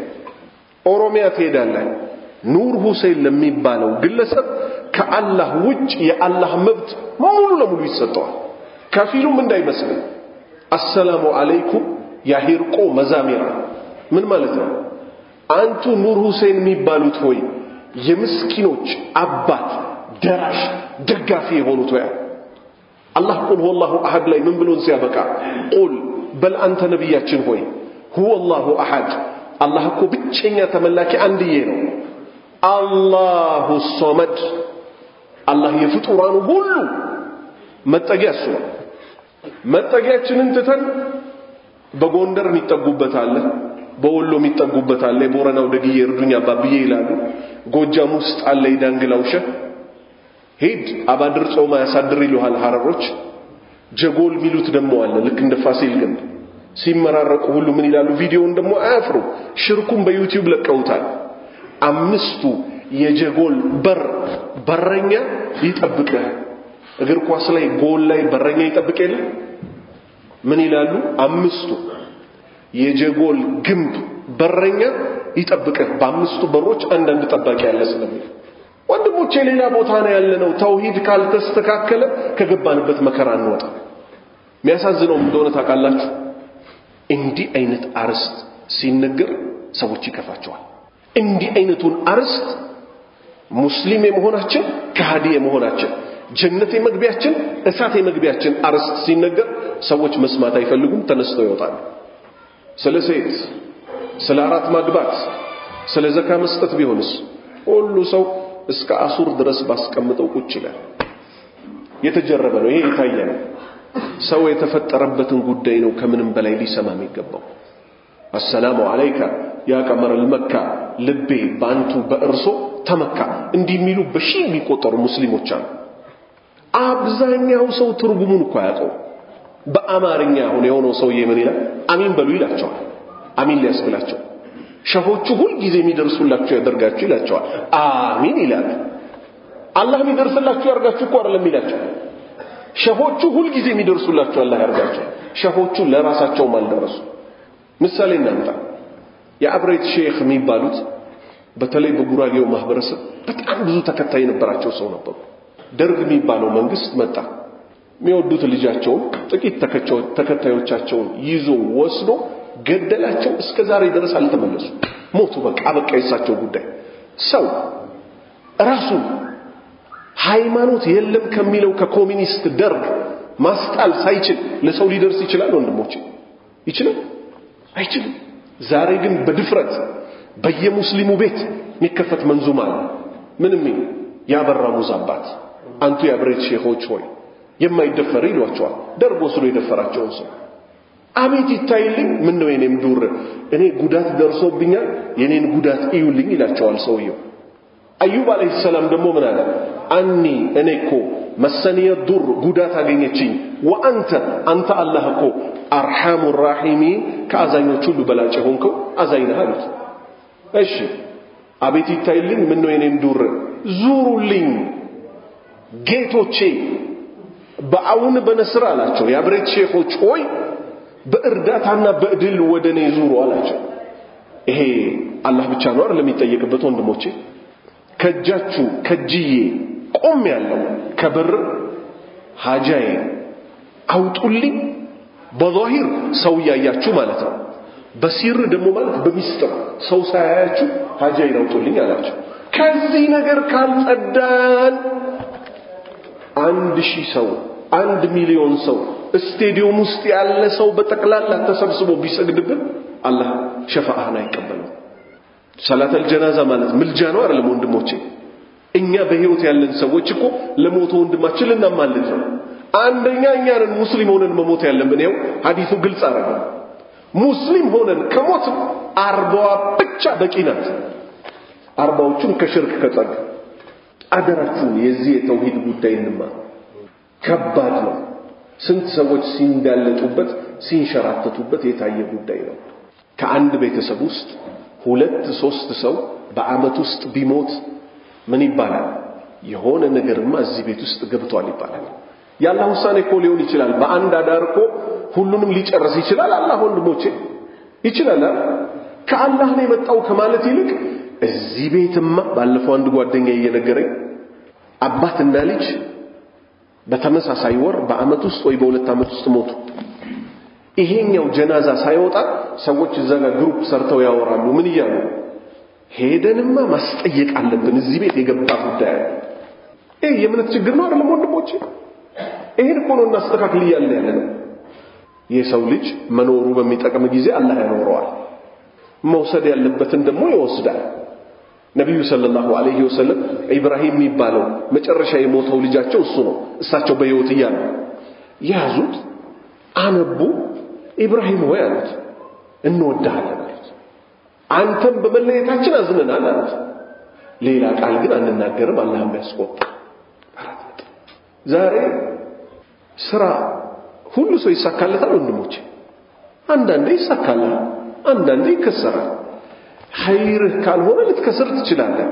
ኦሮሚያ ትሄዳለህ ኑር ሁሴን ለሚባለው ግለሰብ ከአላህ ውጭ የአላህ መብት ሙሉ ለሙሉ ይሰጠዋል። ከፊሉም እንዳይመስል አሰላሙ አለይኩም ያሂርቆ መዛሚራ። ምን ማለት ነው? አንቱ ኑር ሁሴን የሚባሉት ሆይ የምስኪኖች አባት ደራሽ ደጋፊ የሆኑት ሆይ። አላህ ቁል ሁወላሁ አሐድ ላይ ምን ብሎን ሲያበቃ? ቁል በል አንተ ነቢያችን ሆይ ሁወላሁ አሐድ። አላህ እኮ ብቸኛ ተመላኪ አንድዬ ነው። አላሁ ሶመድ አላህ የፍጡራኑ ሁሉ መጠጊያ እሱ ነው። መጠጊያችንን ትተን በጎንደር የሚጠጉበታለ በወሎ የሚጠጉበታለ የቦረናው ደግዬ እርዱኝ አባብዬ ይላሉ። ጎጃም ውስጥ አለ የዳንግላው ሸህ ሂድ አባድር ጾማ ያሳድር ይሉሃል ሐረሮች። ጀጎል ሚሉት ደግሞ አለ ልክ እንደ ፋሲል ግንብ ሲመራረቁ ሁሉ ምን ይላሉ? ቪዲዮውን ደግሞ አያፍሩ ሽርኩን በዩቲዩብ ለቀውታል። አምስቱ የጀጎል በር በረኛ ይጠብቅህ። እግር ኳስ ላይ ጎል ላይ በረኛ ይጠብቅ የለ ምን ይላሉ? አምስቱ የጀጎል ግንብ በረኛ ይጠብቅህ። በአምስቱ በሮች አንዳንድ ጠባቂ ያለ ስለሚል። ወንድሞቼ ሌላ ቦታ ነው ያለነው። ተውሂድ ካልተስተካከለ ከገባንበት መከራ እንወጣ የሚያሳዝነው እንደሆነ ታውቃላችሁ? እንዲህ አይነት አርስት ሲነገር ሰዎች ይከፋቸዋል። እንዲህ አይነቱን አርስት ሙስሊም የመሆናችን ከሃዲ የመሆናችን ጀነት የመግቢያችን እሳት የመግቢያችን አርስት ሲነገር ሰዎች መስማት አይፈልጉም ተነስተው ይወጣሉ። ስለ ሴት ስለ አራት ማግባት ስለ ዘካ መስጠት ቢሆንስ? ሁሉ ሰው እስከ አሱር ድረስ ባስቀምጠው ቁጭ ይላል። የተጀረበ ነው ይሄ የታየ ነው። ሰው የተፈጠረበትን ጉዳይ ነው ከምንም በላይ ሊሰማ የሚገባው። አሰላሙ አለይካ ያ ቀመር ልመካ ልቤ በአንቱ በእርሶ ተመካ እንዲህ የሚሉ በሺህ የሚቆጠሩ ሙስሊሞች አሉ አብዛኛው ሰው ትርጉሙን እኮ አያውቀው። በአማርኛ አሁን የሆነው ሰውዬ ምን ይላል? አሚን በሉ ይላቸዋል። አሚን ሊያስብላቸው ሸሆቹ ሁል ጊዜ የሚደርሱላችሁ ያደርጋችሁ ይላቸዋል። አሚን ይላል። አላህ የሚደርስላችሁ ያርጋችሁ እኮ አይደለም ይላቸው። ሸሆቹ ሁል ጊዜ የሚደርሱላችሁ አላህ ያርጋቸው። ሸሆቹ ለራሳቸውም አልደረሱ። ምሳሌ እናምጣ። የአብሬት ሼክ የሚባሉት በተለይ በጉራጌው ማህበረሰብ በጣም ብዙ ተከታይ የነበራቸው ሰው ነበሩ። ደርግ የሚባለው መንግስት መጣ። የሚወዱት ልጃቸውን ጥቂት ተከታዮቻቸውን ይዞ ወስዶ ገደላቸው። እስከ ዛሬ ድረስ አልተመለሱ። ሞቱ። በቃ በቃ የሳቸው ጉዳይ። ሰው ራሱ ሃይማኖት የለም ከሚለው ከኮሚኒስት ደርግ ማስጣል ሳይችል ለሰው ሊደርስ ይችላል? ወንድሞች ይችላል? አይችልም። ዛሬ ግን በድፍረት በየሙስሊሙ ቤት የሚከፈት መንዙማ አለ። ምንም ያበራ ሙዝ አባት አንቱ የአብሬት ሼኾች ሆይ የማይደፈር ይሏቸዋል። ደርግ ወስዶ የደፈራቸውን ሰው አቤት ይታይልኝ፣ ምን ነው የኔም ዱር እኔ ጉዳት ደርሶብኛል፣ የኔን ጉዳት እዩልኝ ይላቸዋል ሰውየው። አዩብ አለይሂ ሰላም ደግሞ ምን አለ? አኒ እኔ እኮ መሰኒየ ዱር ጉዳት አገኘችኝ፣ ወአንተ አንተ አላህ እኮ አርሐሙ ራሒሚን ከአዛኞች ሁሉ በላጭ ሆንከው አዛኝ ነህ አሉት። እሺ አቤት ይታይልኝ፣ ምን ነው የኔም ዱር ዙሩልኝ ጌቶቼ በአውን በነስር አላቸው። የአብሬት ሼኾች ሆይ በእርዳታና በእድል ወደ እኔ ዙሩ አላቸው። ይሄ አላህ ብቻ ነው አይደል የሚጠየቅበት ወንድሞቼ። ከእጃችሁ ከጅዬ ቆም ያለው ከብር ሀጃዬ አውጡልኝ። በዛሂር ሰው እያያችሁ ማለት ነው። በሲር ደግሞ ማለት በሚስጥር ሰው ሳያያችሁ ሀጃዬን አውጡልኝ አላቸው። ከዚህ ነገር ካልጸዳን አንድ ሺህ ሰው አንድ ሚሊዮን ሰው ስቴዲየም ውስጥ ያለ ሰው በጠቅላላ ተሰብስቦ ቢሰግድብን አላህ ሸፋአህን አይቀበልም። ሰላተል ጀናዛ ማለት ምልጃ ነው አይደለም ወንድሞቼ? እኛ በህይወት ያለን ሰዎች እኮ ለሞተ ወንድማችን ልናማልድ ነው። አንደኛ እኛንን ሙስሊም ሆነን መሞት ያለብን ይኸው ሐዲሱ ግልጽ አረገ። ሙስሊም ሆነን ከሞት አርባዋ ብቻ በቂ ናት። አርባዎቹን ከሽርክ ከጸጋ አደራችሁን የዚህ የተውሂድ ጉዳይ እንማር። ከባድ ነው። ስንት ሰዎች ሲንጋለጡበት ሲንሸራተቱበት የታየ ጉዳይ ነው። ከአንድ ቤተሰብ ውስጥ ሁለት ሶስት ሰው በአመት ውስጥ ቢሞት ምን ይባላል? የሆነ ነገርማ እዚህ ቤት ውስጥ ገብቷል ይባላል። የአላህ ውሳኔ እኮ ሊሆን ይችላል። በአንድ አዳር እኮ ሁሉንም ሊጨርስ ይችላል። አላህ ወንድሞቼ ይችላል። ከአላህ ነው የመጣው ከማለት ይልቅ እዚህ ቤትማ ባለፈው አንድ ጓደኛ እየነገረኝ አባትና ልጅ በተመሳሳይ ወር በአመት ውስጥ ወይ በሁለት አመት ውስጥ ሞቱ። ይሄኛው ጀናዛ ሳይወጣ ሰዎች እዛ ጋር group ሰርተው ያወራሉ። ምን እያሉ ሄደንማ ማስጠየቅ አለብን። እዚህ ቤት የገባ ጉዳይ አለ። ይሄ የእምነት ችግር ነው አይደለም ወንድሞቼ? ይሄን እኮ ነው እናስተካክል እያልን ያለ የሰው ልጅ መኖሩ በሚጠቅም ጊዜ አላህ ያኖረዋል። መውሰድ ያለበትን ደግሞ ይወስዳል። ነቢዩ ሰለላሁ ዐለይሂ ወሰለም ኢብራሂም የሚባለው መጨረሻ የሞተው ልጃቸው እሱ ነው። እሳቸው በሕይወት እያሉ ያዙት፣ አነቡ። ኢብራሂም ሆይ አሉት፣ እንወድሃለን አሉት። አንተም በመለየታችን አዝነናል አሉት። ሌላ ቃል ግን አንናገርም፣ አላህ የሚያስቆጣ ዛሬ ስራ ሁሉ ሰው ይሳካለታል ወንድሞቼ። አንዳንዴ ይሳካልሃል፣ አንዳንዴ ይከሰራል። ኸይርህ ካልሆነ ልትከስር ትችላለህ።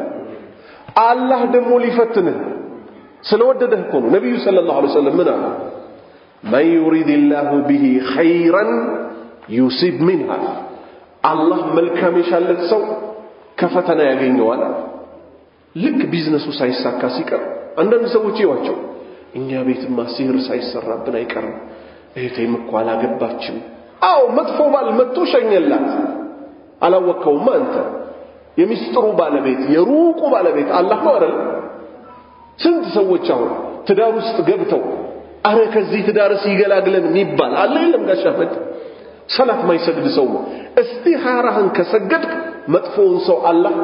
አላህ ደግሞ ሊፈትንህ ስለወደደህ እኮ ነው። ነቢዩ ሰለላሁ ዐለይሂ ወሰለም ምን አሉ? من يرد الله به خيرا يصب منه አላህ መልካም የሻለት ሰው ከፈተና ያገኘዋል። ልክ ቢዝነሱ ሳይሳካ ሲቀር አንዳንድ ሰዎች ይዋቸው እኛ ቤትማ ሲህር ሳይሰራብን አይቀርም፣ እህቴም እኮ አላገባችም። አዎ መጥፎ ባል መጥቶ ሸኘላት። አላወቅከውማ አንተ። የሚስጥሩ ባለቤት የሩቁ ባለቤት አላህ ነው አይደል? ስንት ሰዎች አሁን ትዳር ውስጥ ገብተው አረ ከዚህ ትዳር ሲገላግለን የሚባል አለ የለም? አህመድ ሰላት ማይሰግድ ሰው ነው። እስቲ ሐራህን ከሰገድክ መጥፎውን ሰው አላህ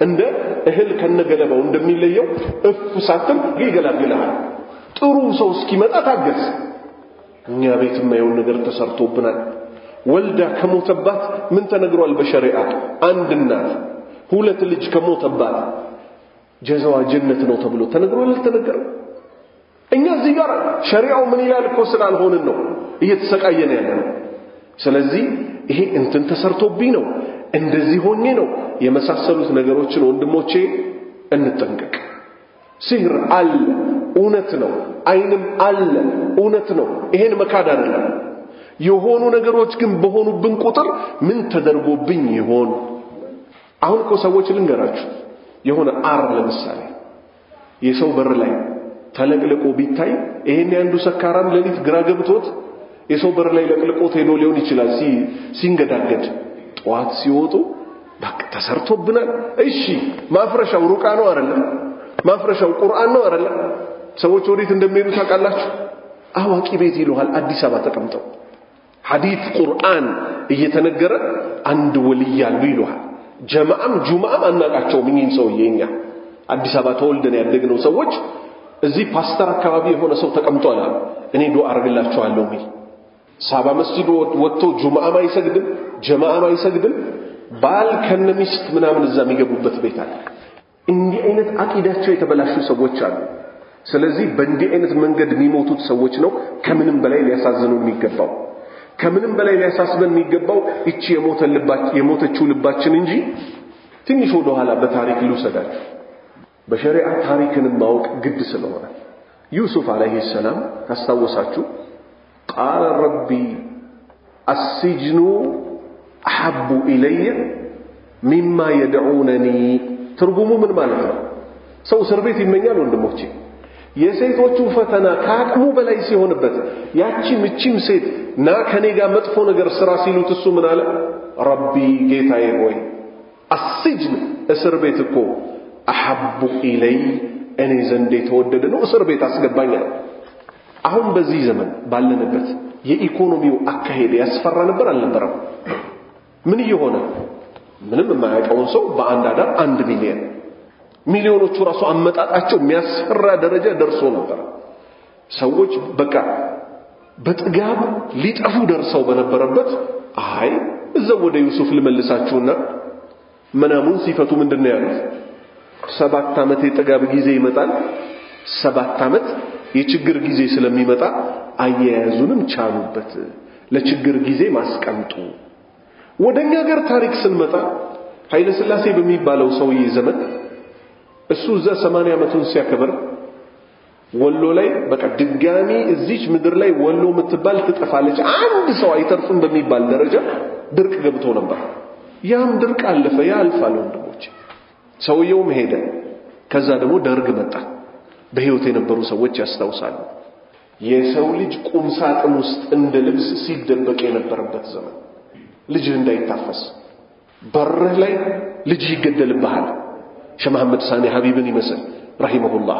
እንደ እህል ከነገለባው እንደሚለየው እፍ ሳትል ይገላግልሃል። ጥሩ ሰው እስኪመጣ ታገስ። እኛ ቤት የማየውን ነገር ተሰርቶብናል። ወልዳ ከሞተባት ምን ተነግሯል? በሸሪዓ አንድ እናት ሁለት ልጅ ከሞተባት ጀዛዋ ጀነት ነው ተብሎ ተነግሯል። አልተነገረም? እኛ እዚህ ጋር ሸሪዓው ምን ይላል እኮ ስላልሆንን ነው እየተሰቃየን ያለ ነው። ስለዚህ ይሄ እንትን ተሰርቶብኝ ነው እንደዚህ ሆኜ ነው የመሳሰሉት ነገሮችን ወንድሞቼ እንጠንቀቅ። ሲህር አለ፣ እውነት ነው። አይንም አለ፣ እውነት ነው። ይሄን መካድ አይደለም። የሆኑ ነገሮች ግን በሆኑብን ቁጥር ምን ተደርጎብኝ ይሆን? አሁን እኮ ሰዎች ልንገራችሁ፣ የሆነ አር ለምሳሌ የሰው በር ላይ ተለቅልቆ ቢታይ ይሄን ያንዱ ሰካራም ሌሊት ግራ ገብቶት የሰው በር ላይ ለቅልቆት ሄዶ ሊሆን ይችላል ሲንገዳገድ ጠዋት ሲወጡ በቃ ተሰርቶብናል። እሺ ማፍረሻው ሩቃ ነው አይደለም? ማፍረሻው ቁርአን ነው አይደለም? ሰዎች ወዴት እንደሚሄዱ ታውቃላችሁ? አዋቂ ቤት ይሉሃል። አዲስ አበባ ተቀምጠው ሐዲት ቁርአን እየተነገረ አንድ ወልይ ያሉ ይሉሃል። ጀማዓም ጁማዓም አናቃቸውም። እኚህን ሰውዬ እኛ አዲስ አበባ ተወልደን ያደግነው ሰዎች እዚህ ፓስተር አካባቢ የሆነ ሰው ተቀምጧል አሉ። እኔ ዱዓ አርግላችኋለሁ ሚል ሳባ መስጂድ ወጥቶ ጁምዓም አይሰግድም፣ ጀማዓም አይሰግድም። ባል ከነ ሚስት ምናምን እዛ የሚገቡበት ቤት አለ። እንዲህ አይነት አቂዳቸው የተበላሹ ሰዎች አሉ። ስለዚህ በእንዲህ አይነት መንገድ የሚሞቱት ሰዎች ነው ከምንም በላይ ሊያሳዝኑ የሚገባው። ከምንም በላይ ሊያሳስበን የሚገባው እቺ የሞተችው ልባችን እንጂ ትንሽ ወደ ኋላ በታሪክ ልውሰዳችሁ። በሸሪዓ ታሪክንም ማወቅ ግድ ስለሆነ ዩሱፍ አለይሂ ሰላም ካስታወሳችሁ ቃለ ረቢ አሲጅኑ አሐቡ ኢለየ ሚማ የድዑነኒ። ትርጉሙ ምን ማለት ነው? ሰው እስር ቤት ይመኛል ወንድሞቼ። የሴቶቹ ፈተና ከአቅሙ በላይ ሲሆንበት ያቺም እቺም ሴት ና ከኔ ጋር መጥፎ ነገር ስራ ሲሉት እሱ ምን አለ? ረቢ ጌታዬ ሆይ አሲጅን እስር ቤት እኮ አሐቡ ኢለይ እኔ ዘንድ የተወደደ ነው፣ እስር ቤት አስገባኛል። አሁን በዚህ ዘመን ባለንበት የኢኮኖሚው አካሄድ ያስፈራ ነበር አልነበረም? ምን እየሆነ ምንም የማያውቀውን ሰው በአንድ አዳር አንድ ሚሊዮን ሚሊዮኖቹ ራሱ አመጣጣቸው የሚያስፈራ ደረጃ ደርሶ ነበር። ሰዎች በቃ በጥጋብ ሊጠፉ ደርሰው በነበረበት አይ እዛው ወደ ዩሱፍ ልመልሳችሁና መናሙን ሲፈቱ ምንድን ነው ያሉት? ሰባት ዓመት የጥጋብ ጊዜ ይመጣል። ሰባት ዓመት የችግር ጊዜ ስለሚመጣ አያያዙንም ቻሉበት። ለችግር ጊዜ ማስቀምጡ። ወደኛ ሀገር ታሪክ ስንመጣ ኃይለ ሥላሴ በሚባለው ሰውዬ ዘመን እሱ እዛ ሰማንያ ዓመቱን ሲያከብር ወሎ ላይ በቃ ድጋሚ እዚች ምድር ላይ ወሎ የምትባል ትጠፋለች፣ አንድ ሰው አይተርፍም በሚባል ደረጃ ድርቅ ገብቶ ነበር። ያም ድርቅ አለፈ፣ ያ አልፋል ወንድሞች። ሰውየውም ሄደ። ከዛ ደግሞ ደርግ መጣ። በህይወት የነበሩ ሰዎች ያስታውሳሉ። የሰው ልጅ ቁም ሳጥን ውስጥ እንደ ልብስ ሲደበቅ የነበረበት ዘመን፣ ልጅህ እንዳይታፈስ በርህ ላይ ልጅህ ይገደልብሃል። ሸህ መሐመድ ሳኒ ሀቢብን ይመስል ረሂመሁላህ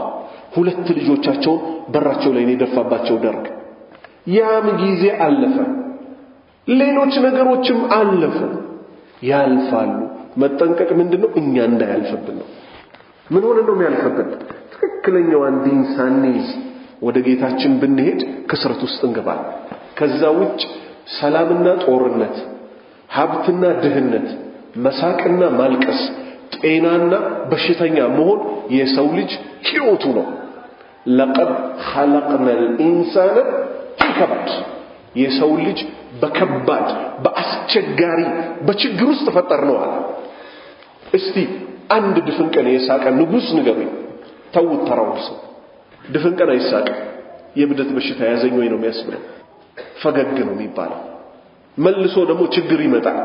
ሁለት ልጆቻቸውን በራቸው ላይ የደፋባቸው ደርግ። ያም ጊዜ አለፈ። ሌሎች ነገሮችም አለፉ፣ ያልፋሉ። መጠንቀቅ ምንድነው? እኛ እንዳያልፍብን ነው። ምን ሆነ ነው የሚያልፍብን? ትክክለኛዋን ዲን ሳንይዝ ወደ ጌታችን ብንሄድ ክስረት ውስጥ እንገባለን። ከዛ ውጭ ሰላምና ጦርነት፣ ሀብትና ድህነት፣ መሳቅና ማልቀስ፣ ጤናና በሽተኛ መሆን የሰው ልጅ ሕይወቱ ነው። ለቀድ ኸለቅነ ልኢንሳነ ፊ የሰው ልጅ በከባድ በአስቸጋሪ በችግር ውስጥ ፈጠር ነው አለ። እስቲ አንድ ድፍን ቀን የሳቀ ንጉሥ ንገሩኝ። ተውት ተራውን ሰው ድፍን ቀን አይሳቅም። የብደት በሽታ ያዘኝ ወይ ነው የሚያስብለው። ፈገግ ነው የሚባለው። መልሶ ደግሞ ችግር ይመጣል።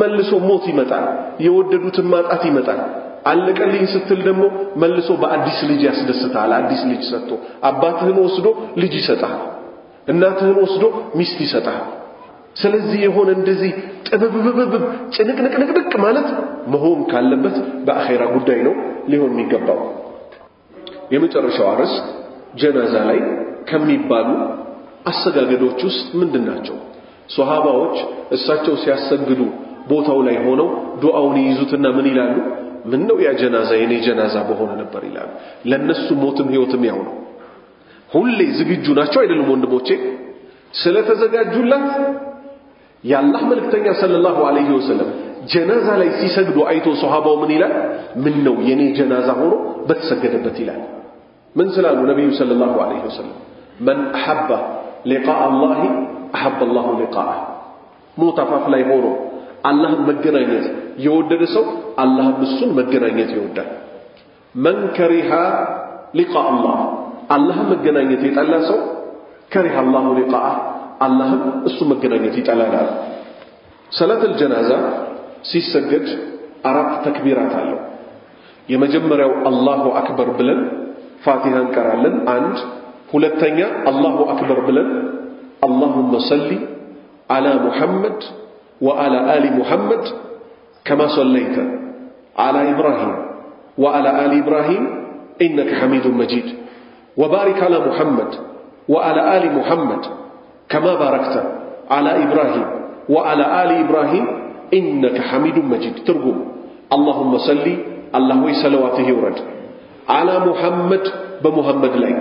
መልሶ ሞት ይመጣል። የወደዱትን ማጣት ይመጣል። አለቀልኝ ስትል ደግሞ መልሶ በአዲስ ልጅ ያስደስታል። አዲስ ልጅ ሰጥቶ አባትህን ወስዶ ልጅ ይሰጣል። እናትህን ወስዶ ሚስት ይሰጣል። ስለዚህ የሆነ እንደዚህ ጥብብብብብ ጭንቅንቅንቅንቅ ማለት መሆን ካለበት በአኼራ ጉዳይ ነው ሊሆን የሚገባው። የመጨረሻው አርዕስት ጀናዛ ላይ ከሚባሉ አሰጋገዶች ውስጥ ምንድን ናቸው? ሶሃባዎች እሳቸው ሲያሰግዱ ቦታው ላይ ሆነው ዱዓውን ይይዙትና ምን ይላሉ? ምን ነው ያ ጀናዛ የኔ ጀናዛ በሆነ ነበር ይላሉ። ለነሱ ሞትም ህይወትም ያው ነው። ሁሌ ዝግጁ ናቸው አይደሉም ወንድሞቼ? ስለተዘጋጁላት የአላህ መልእክተኛ ሰለላሁ ዐለይሂ ወሰለም ጀናዛ ላይ ሲሰግዱ አይቶ ሶሃባው ምን ይላል? ምን ነው የኔ ጀናዛ ሆኖ በተሰገደበት ይላል። ምን ስላሉ ነቢዩ ሰለላሁ ዐለይሂ ወሰለም መን አሐበ ሊቃአ አላሂ አሐበ አላሁ ሊቃአህ ሞት አፋፍ ላይ ሆኖ አላህን መገናኘት የወደደ ሰው አላህም እሱን መገናኘት ይወዳል። መን ከሪሃ ሊቃአ አላህ አላህን መገናኘት የጠላ ሰው ከሪሃ አላሁ ሊቃአህ አላህም እሱ መገናኘት ይጠላል። ሰላተል ጀናዛ ሲሰገድ አራት ተክቢራት አለው። የመጀመሪያው አላሁ አክበር ብለን ፋቲሃ እንቀራለን። አንድ ሁለተኛ አላሁ አክበር ብለን አላሁመ ሰሊ አላ ሙሐመድ ወአላ አሊ ሙሐመድ ከማ ሰለይተ አላ ኢብራሂም ወአላ አሊ ኢብራሂም ኢነከ ሐሚዱን መጂድ ወባሪክ አላ ሙሐመድ ወአላ አሊ ሙሐመድ ከማ ባረክተ አላ ኢብራሂም ወአላ አሊ ኢብራሂም ኢነከ ሐሚዱን መጂድ። ትርጉም አላሁመ ሰሊ አላህ ሆይ ሰለዋትህ ይውረድ አላ ሙሐመድ በሙሐመድ ላይ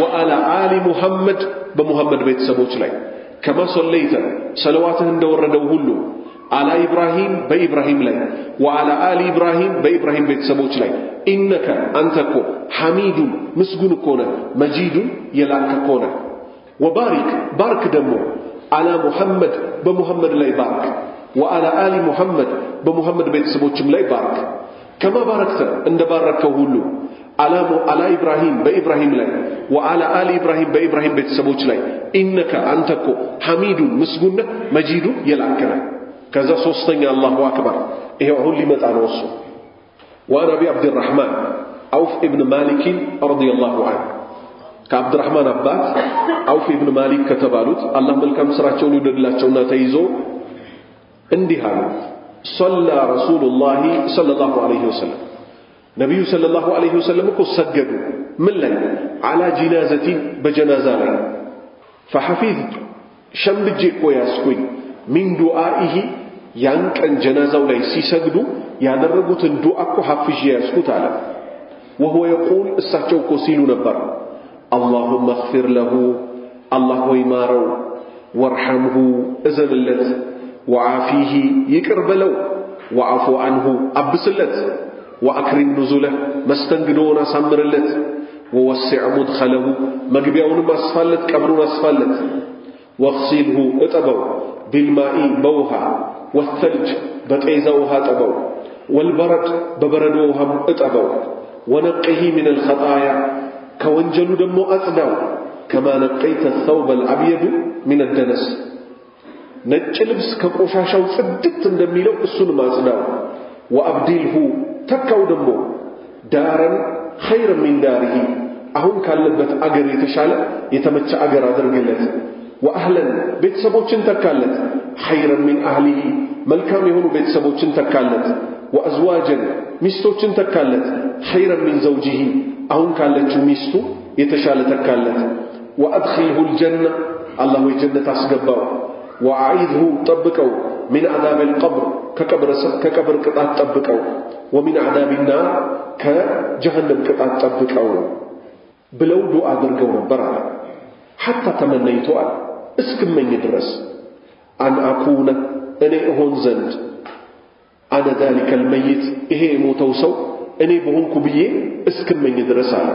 ወአላ አሊ ሙሐመድ በሙሐመድ ቤተሰቦች ላይ ከማ ሰለይተ ሰለዋትህ እንደወረደው ሁሉ አላ ኢብራሂም በኢብራሂም ላይ ወአላ አሊ ኢብራሂም በኢብራሂም ቤተሰቦች ላይ ኢነከ አንተ እኮ ሐሚዱን ምስጉን እኮ ነህ፣ መጂዱን የላክ እኮ ነህ። ወባሪክ ባርክ ደግሞ አላ ሙሐመድ በሙሐመድ ላይ ባርክ ወአላ አሊ ሙሐመድ በሙሐመድ ቤተሰቦችም ላይ ባርክ ከማ ባረክተ እንደ ባረከው ሁሉ አላ ኢብራሂም በኢብራሂም ላይ ወአላ አሊ ኢብራሂም በኢብራሂም ቤተሰቦች ላይ ኢነከ አንተ እኮ ሐሚዱን ምስጉነህ መጂዱን የላክነህ። ከዛ ሶስተኛ አላሁ አክበር። ይሄው አሁን ሊመጣ ነው እሱ። ወአን አቢ አብድራሕማን አውፍ ኢብን ማሊኪን ረዲየላሁ ዐንሁ ከአብድራሕማን አባት አውፍ ኢብን ማሊክ ከተባሉት አላህ መልካም ስራቸውን ይውደድላቸውና ተይዞ እንዲህ አሉ صلى رسول الله صلى الله عليه وسلم ነቢዩ صلى الله عليه وسلم እኮ ሰገዱ። ምን ላይ على جنازة በጀናዛ ላይ فحفظت ሸምድጄ እኮ ያስኩኝ من دعائه ያን ቀን ጀናዛው ላይ ሲሰግዱ ያደረጉትን ዱዓ እኮ ሐፍዤ ያስኩት አለ። وهو يقول እሳቸው እኮ ሲሉ ነበር اللهم اغفر له አላህ ሆይ ማረው፣ ወርሐምሁ እዘንለት፣ وعافيه يكربلو وعفو عنه أبسلت وأكرم نزله مستنقدون سمر ووسع مدخله مقبعون أسفلت كبرون أسفلت واغسله أتبو بالماء بوها والثلج بتعزوها تبو والبرد ببردوها أتبو ونقه من الخطايا كونجل دمو أتبو كما نقيت الثوب الأبيض من الدنس. ነጭ ልብስ ከቆሻሻው ጽድት እንደሚለው እሱንም አጽዳው፣ ወአብዲልሁ ተካው ደግሞ ዳረን ኸይር ሚን ዳሪሂ አሁን ካለበት አገር የተሻለ የተመቸ አገር አድርግለት። ወአህለን ቤተሰቦችን ተካለት፣ ኸይረን ሚን አህሊሂ መልካም የሆኑ ቤተሰቦችን ተካለት። ወአዝዋጀን ሚስቶችን ተካለት፣ ኸይረን ሚን ዘውጂሂ አሁን ካለችው ሚስቱ የተሻለ ተካለት። ወአድኺልሁ ልጀና አላህ ወይ ጀነት አስገባው። ወአዒዝሁ ጠብቀው ሚን ዓዛብ ልቀብር ከቀብር ቅጣት ጠብቀው ወሚን ዓዛብ ናር ከጀሃነም ቅጣት ጠብቀው ብለው ዱዓ አድርገው ነበር አለ። ሐታ ተመነይቶ አለ እስክመኝ ድረስ አን አኩነ እኔ እሆን ዘንድ አነ ዛሊከ ልመይት ይሄ የሞተው ሰው እኔ በሆንኩ ብዬ እስክመኝ ድረስ አለ።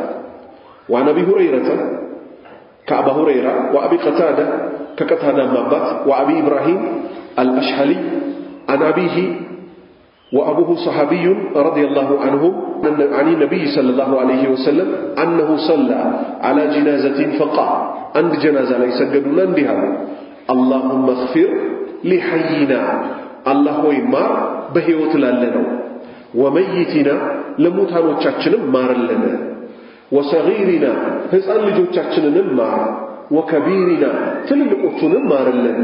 ወአን አቢ ሁረይረተ ከአባ ሁረይራ ወአቢ ቀታዳ ከቀታዳም አባት ወአቢ ኢብራሂም አልአሽሐሊ አን አቢሂ وأبوه صحابي رضي الله عنهم عن النبي صلى الله عليه وسلم أنه صلى على جنازة فقال عند جنازة ليس قدنا بها اللهم اغفر لحينا الله يمار بهيوت لنا وميتنا لموتانو تشاتشن وصغيرنا هزأل لجوتشاتشن نمار وكبيرنا تلقوتو نمار اللن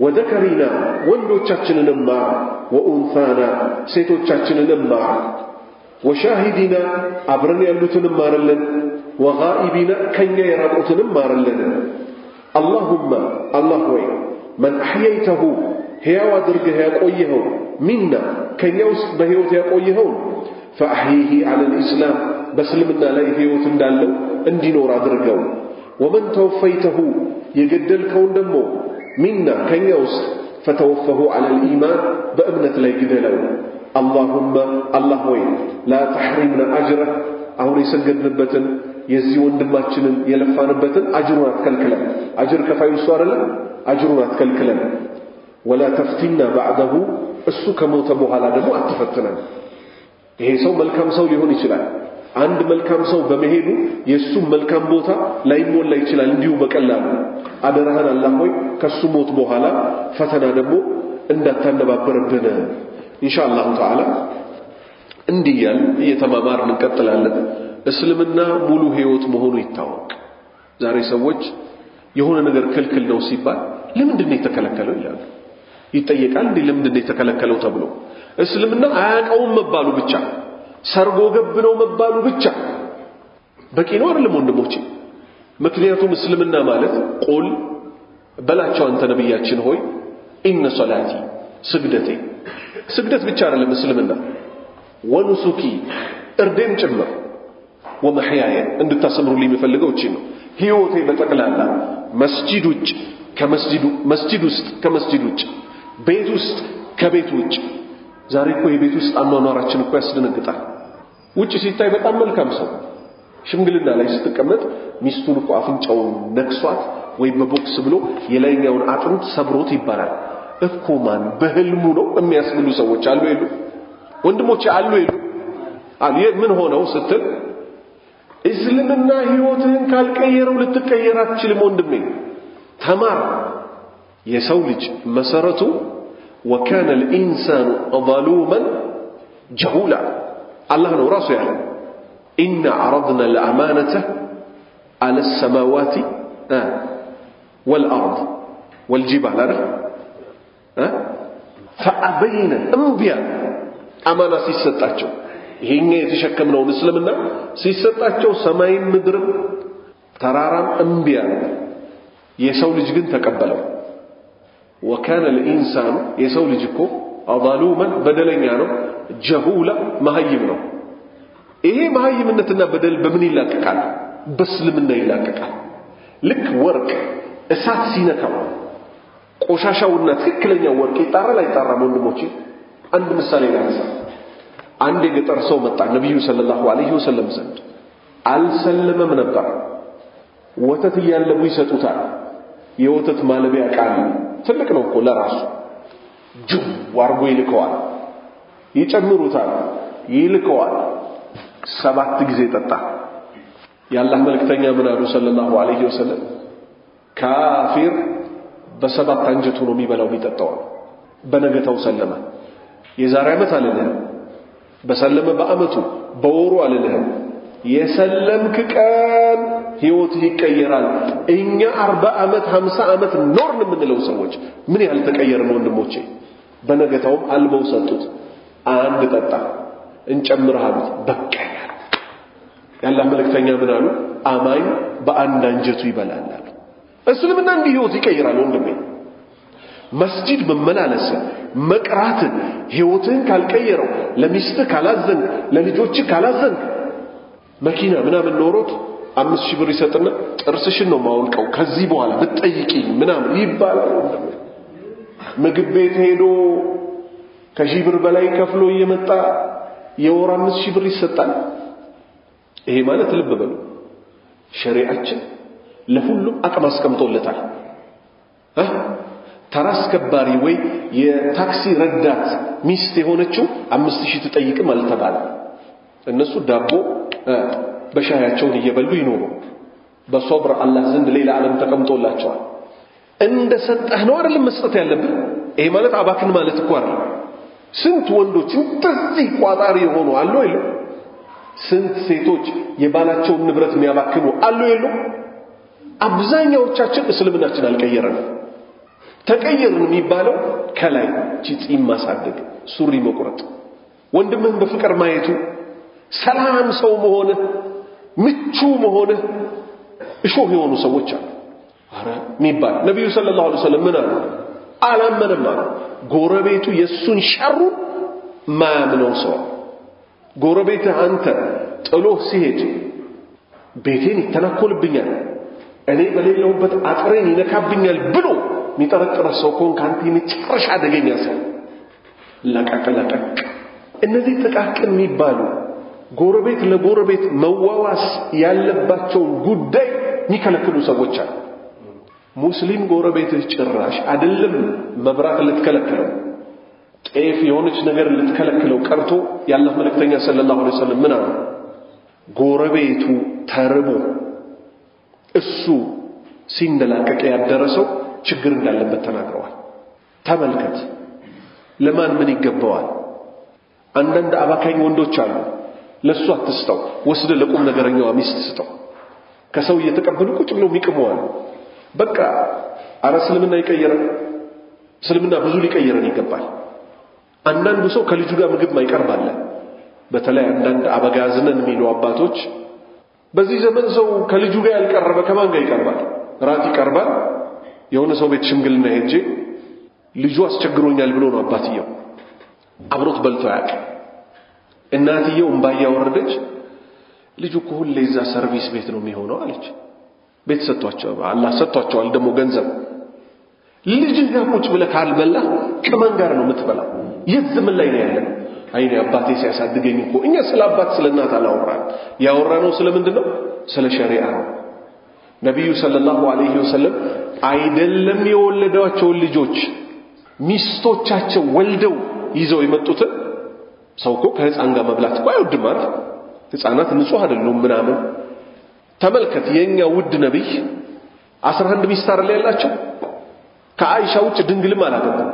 وذكرنا ونو تشاتشن نمار وأنثانا سيتو تشاتشن نمار وشاهدنا أبرن يلوتو نمار اللن وغائبنا كن يرابوتو نمار اللن اللهم الله وين؟ من أحييته هي ودرك هي قويهون منا كن يوسف بهيوت هي قويهون فأحييه على الإسلام. በእስልምና ላይ ሕይወት እንዳለው እንዲኖር አድርገው። ወመን ተወፈይተሁ የገደልከውን ደግሞ ሚና ከእኛ ውስጥ ፈተወፈሁ ዐለ ልኢማን በእምነት ላይ ግደለው። አላሁመ አላህ ወይ ላ ተሕሪምና አጅረህ አሁን የሰገድንበትን የዚህ ወንድማችንን የለፋንበትን አጅሩን አትከልክለን። አጅር ከፋዩ እሱ አይደለም? አጅሩን አትከልክለን። ወላ ተፍቲና ባዕደሁ እሱ ከሞተ በኋላ ደግሞ አትፈትነን። ይሄ ሰው መልካም ሰው ሊሆን ይችላል። አንድ መልካም ሰው በመሄዱ የእሱም መልካም ቦታ ላይሞላ ይችላል። እንዲሁ በቀላሉ አደራህን አላህ ሆይ ከእሱ ሞት በኋላ ፈተና ደግሞ እንዳታነባበርብን ኢንሻ አላሁ ተዓላ እንዲህ እያልን እየተማማርን እንቀጥላለን። እስልምና ሙሉ ህይወት መሆኑ ይታወቅ። ዛሬ ሰዎች የሆነ ነገር ክልክል ነው ሲባል ለምንድን ነው የተከለከለው ይላሉ። ይጠየቃል እንዴ ለምንድን ነው የተከለከለው ተብሎ እስልምና አያውቀውም መባሉ ብቻ ሰርጎ ገብ ነው መባሉ ብቻ በቂ ነው አይደለም ወንድሞቼ? ምክንያቱም እስልምና ማለት ቁል በላቸው አንተ ነቢያችን ሆይ ኢነ ሶላቲ ስግደቴ ስግደት ብቻ አይደለም እስልምና ወኑሱኪ እርዴም ጭምር ወመሕያየ እንድታሰምሩልኝ የሚፈልገው እቺ ነው። ህይወቴ በጠቅላላ መስጂድ ውጭ ከመስጂዱ መስጂድ ውስጥ ከመስጂድ ውጭ ቤት ውስጥ ከቤት ውጭ ዛሬ እኮ የቤት ውስጥ አኗኗራችን እኮ ያስደነግጣል። ውጭ ሲታይ በጣም መልካም ሰው። ሽምግልና ላይ ስትቀመጥ ሚስቱን እኮ አፍንጫውን ነክሷት ወይ በቦክስ ብሎ የላይኛውን አጥንት ሰብሮት ይባላል። እኮ ማን? በህልሙ ነው የሚያስብሉ ሰዎች አሉ የሉ? ወንድሞቼ አሉ የሉ? አሉ። ምን ሆነው ስትል እስልምና ህይወትህን ካልቀየረው ልትቀየር አትችልም ወንድሜ። ተማር። የሰው ልጅ መሰረቱ ወካነ ልኢንሳኑ ظሉመን ጀሁላ አላህ ነው ራሱ ያለ ኢና ዓረضና ልአማነተ አለ ሰማዋት ወልአርድ ወልጅባል አይደል ፈአበይነ እምቢያ አማና ሲሰጣቸው ይሄኛ የተሸከምነውን እስልምና ሲሰጣቸው ሰማይም ምድርም ተራራም እምቢያ የሰው ልጅ ግን ተቀበለው ወካነ ልኢንሳኑ የሰው ልጅ እኮ አዛሉመን በደለኛ ነው ጀሁላ መሀይም ነው። ይሄ መሀይምነትና በደል በምን ይላቀቃል? በእስልምና ይላቀቃል። ልክ ወርቅ እሳት ሲነካው ቆሻሻውና ትክክለኛው ወርቅ ይጣራል አይጣራም? ወንድሞቼ አንድ ምሳሌ ላነሳ። አንድ የገጠር ሰው መጣ ነቢዩ ሰለላሁ ዐለይሂ ወሰለም ዘንድ። አልሰለመም ነበር። ወተት እያለቡ ይሰጡታል። የወተት ማለቢያ ቃል ትልቅ ነው እኮ ለራሱ። ጅው አርጎ ይልከዋል ይጨምሩታል ይልከዋል ሰባት ጊዜ ጠጣ። የአላህ መልእክተኛ ምን አሉ ሰለላሁ ዐለይሂ ወሰለም ካፊር በሰባት አንጀቱ ነው የሚበላው የሚጠጣው በነገታው ሰለመ። የዛሬ ዓመት አልልህም በሰለመ በአመቱ በወሩ አልልህም። የሰለምክ ቀን ህይወትህ ይቀየራል። እኛ አርባ ዓመት ሀምሳ ዓመት ኖርን የምንለው ሰዎች ምን ያህል ተቀየርን ወንድሞቼ? በነገታውም አልበው ሰጡት አንድ ጠጣ። እንጨምርህ አሉት በቃ ያላህ መልእክተኛ ምን አሉ? አማኝ በአንድ አንጀቱ ይበላል አሉ። እስልምና እንዲህ ህይወት ይቀይራል ወንድሜ። መስጂድ መመላለስን መቅራትን ህይወትህን ካልቀየረው ለሚስትህ ካላዘንክ ለልጆችህ ካላዘንክ መኪና ምናምን ኖሮት አምስት ሺህ ብር ይሰጥና ጥርስሽን ነው ማውልቀው ከዚህ በኋላ ብትጠይቂኝ ምናምን ይባላል ምግብ ቤት ሄዶ ከሺህ ብር በላይ ከፍሎ እየመጣ የወር አምስት ሺህ ብር ይሰጣል? ይሄ ማለት ልብ በሉ። ሸሪዓችን ለሁሉም አቅም አስቀምጦለታል። ተራ አስከባሪ ወይ የታክሲ ረዳት ሚስት የሆነችው አምስት ሺህ ትጠይቅም አልተባለ እነሱ ዳቦ በሻያቸውን እየበሉ ይኖሩ። በሶብር አላህ ዘንድ ሌላ ዓለም ተቀምጦላቸዋል። እንደ ሰጠህ ነው አይደለም መስጠት ያለብህ? ይሄ ማለት አባክን ማለት እኮ አይደለም ስንት ወንዶች እንደዚህ ቋጣሪ የሆኑ አሉ የሉ ስንት ሴቶች የባላቸውን ንብረት የሚያባክኑ አሉ የሉ አብዛኛዎቻችን እስልምናችን አልቀየረንም። ተቀየርን የሚባለው ከላይ ቺጺም ማሳደግ ሱሪ መቁረጥ ወንድምህን በፍቅር ማየቱ ሰላም ሰው መሆንህ ምቹ መሆንህ እሾህ የሆኑ ሰዎች አሉ። አረ የሚባል ነቢዩ ሰለላሁ ዐለይሂ ወሰለም ምን አሉ? አላመነም አሉ ጎረቤቱ የእሱን ሸሩን ማያምነው ሰው ጎረቤትህ አንተ ጥሎህ ሲሄድ ቤቴን ይተናኮልብኛል እኔ በሌለውበት አጥሬን ይነካብኛል ብሎ የሚጠረጥረ ሰው ከሆንክ አንተ የመጨረሻ አደገኛ ሰው ለቀቅ ለቀቅ እነዚህ ጥቃቅን የሚባሉ ጎረቤት ለጎረቤት መዋዋስ ያለባቸውን ጉዳይ የሚከለክሉ ሰዎች አሉ። ሙስሊም ጎረቤትህ ጭራሽ አይደለም መብራት ልትከለክለው ጤፍ የሆነች ነገር ልትከለክለው ቀርቶ የአላህ መልእክተኛ ሰለላሁ ዐለይሂ ወሰለም ምን አሉ? ጎረቤቱ ተርቦ እሱ ሲንደላቀቅ ያደረሰው ችግር እንዳለበት ተናግረዋል። ተመልከት፣ ለማን ምን ይገባዋል? አንዳንድ አባካኝ ወንዶች አሉ። ለሱ አትስጠው፣ ወስደ ለቁም ነገረኛዋ ሚስት ስጠው። ከሰው እየተቀበሉ ቁጭ ብለው የሚቅመዋሉ። በቃ አረ እስልምና ይቀየረን፣ እስልምና ብዙ ሊቀየረን ይገባል። አንዳንዱ ሰው ከልጁ ጋር ምግብ ማይቀርብ አለ። በተለይ አንዳንድ አበጋዝነን የሚሉ አባቶች በዚህ ዘመን ሰው ከልጁ ጋር ያልቀረበ ከማን ጋር ይቀርባል? ራት ይቀርባል። የሆነ ሰው ቤት ሽምግልና ሄጄ ልጁ አስቸግሮኛል ብሎ ነው አባትየው አብሮት በልቶ አያውቅም። እናትየው እምባ እያወረደች ልጁ እኮ ሁሌ እዛ ሰርቪስ ቤት ነው የሚሆነው አለች። ቤት ሰጥቷቸዋል፣ አላህ ሰጥቷቸዋል ደግሞ ገንዘብ። ልጅህ ጋር ቁጭ ብለህ ካልበላህ ከማን ጋር ነው የምትበላው? የት ዘመን ላይ ነው ያለነው? አይኔ አባቴ ሲያሳድገኝ እኮ እኛ ስለ አባት ስለ እናት አላወራን። ያወራነው ስለምንድን ነው? ስለ ሸሪዓ ነው። ነቢዩ صلى الله عليه وسلم አይደለም የወለዷቸውን ልጆች ሚስቶቻቸው ወልደው ይዘው የመጡትን ሰው እኮ ከህፃን ጋር መብላት እኮ አይወድም አይደል? ህፃናት ንጹህ አይደሉም ምናምን። ተመልከት የኛ ውድ ነቢይ አስራ አንድ ሚስት አይደል ያላቸው? ከአይሻ ውጭ ድንግልም አላገባም።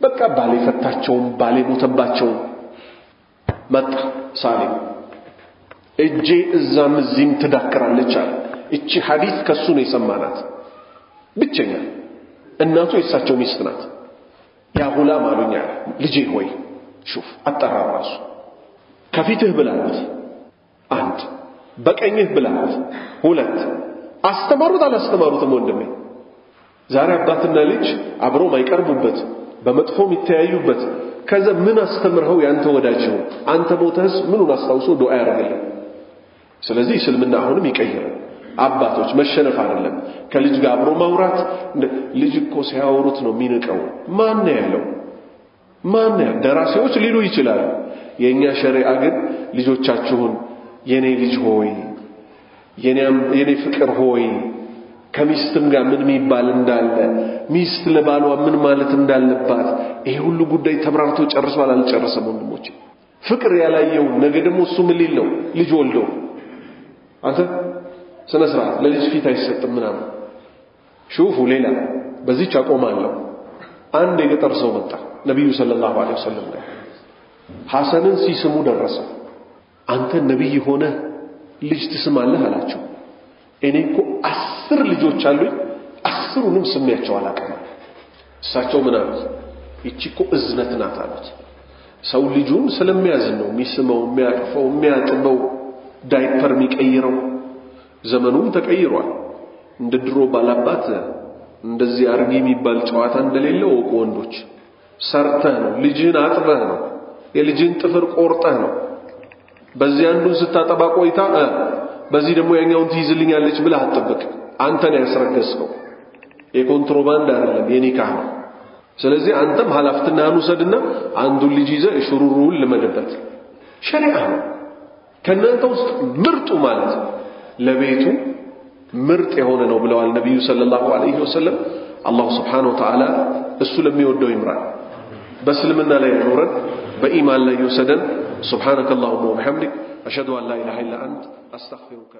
በቃ ባሌ ፈታቸውም ባሌ ሞተባቸውም። መጣ ሳሌም እጄ እዛም እዚህም ትዳክራለች አለ። እቺ ሐዲስ ከሱ ነው የሰማናት። ብቸኛ እናቱ የእሳቸው ሚስት ናት። ያ ጉላም አሉኛ ልጄ ሆይ ሹፍ አጠራር ራሱ ከፊትህ ብላት አንድ በቀኝህ ብላት ሁለት አስተማሩት አላስተማሩትም ወንድሜ? ዛሬ አባትና ልጅ አብሮ ማይቀርቡበት በመጥፎ የሚተያዩበት ከዛ ምን አስተምርኸው ያንተ ወዳጅ ነው አንተ ሞተህስ ምኑን አስታውሶ ዱዓ ያደርግልህ? ስለዚህ እስልምና አሁንም ይቀይራል። አባቶች መሸነፍ አይደለም። ከልጅ ጋር አብሮ ማውራት ልጅ እኮ ሲያወሩት ነው የሚንቀው። ማን ያለው? ማን ደራሲዎች ሊሉ ይችላሉ። የኛ ሸሪዓ ግን ልጆቻችሁን የኔ ልጅ ሆይ የኔ ፍቅር ሆይ ከሚስትም ጋር ምን የሚባል እንዳለ ሚስት ለባሏ ምን ማለት እንዳለባት ይሄ ሁሉ ጉዳይ ተብራርቶ ጨርሷል አልጨረሰም ወንድሞች ፍቅር ያላየው ነገ ደግሞ እሱ ምን ሊል ነው? ልጅ ወልዶ። አንተ ስነ ስርዓት ለልጅ ፊት አይሰጥም ምናምን። ሹፉ ሌላ በዚች አቆማለሁ። አንድ የገጠር ሰው መጣ ነቢዩ ሰለላሁ ዐለይሂ ወሰለም ጋር ሐሰንን ሲስሙ ደረሰ አንተ ነቢይ ሆነ ልጅ ትስማለህ አላቸው። እኔ እኮ አስር ልጆች አሉኝ አስሩንም ስሜያቸው አላውቅም እሳቸው ምን አሉት? ይቺ እኮ እዝነት ናት አሉት። ሰው ልጁን ስለሚያዝን ነው የሚስመው የሚያቅፈው የሚያጥበው ዳይፐር የሚቀይረው። ዘመኑም ተቀይሯል። እንደ ድሮ ባላባት እንደዚህ አርጊ የሚባል ጨዋታ እንደሌለው ወቁ ወንዶች። ሰርተህ ነው ልጅህን አጥበህ ነው የልጅህን ጥፍር ቆርጠህ ነው በዚህ አንዱን ስታጠባ ቆይታ በዚህ ደግሞ ያኛውን ትይዝልኛለች ብለህ አትጠብቅ አንተን ያስረገዝከው። የኮንትሮባንድ አይደለም የኒካህ ነው። ስለዚህ አንተም ኃላፊነትህን ውሰድና አንዱን ልጅ ይዘህ ሽሩሩን ልመድበት። ሸሪዓ ነው። ከእናንተ ውስጥ ምርጡ ማለት ለቤቱ ምርጥ የሆነ ነው ብለዋል ነቢዩ ሰለላሁ ዐለይሂ ወሰለም። አላሁ ስብሓነሁ ወተዓላ እሱ ለሚወደው ይምራል بسلمنا لا يحورا بإيمان لا يسدا سبحانك اللهم وبحمدك أشهد أن لا إله إلا أنت أستغفرك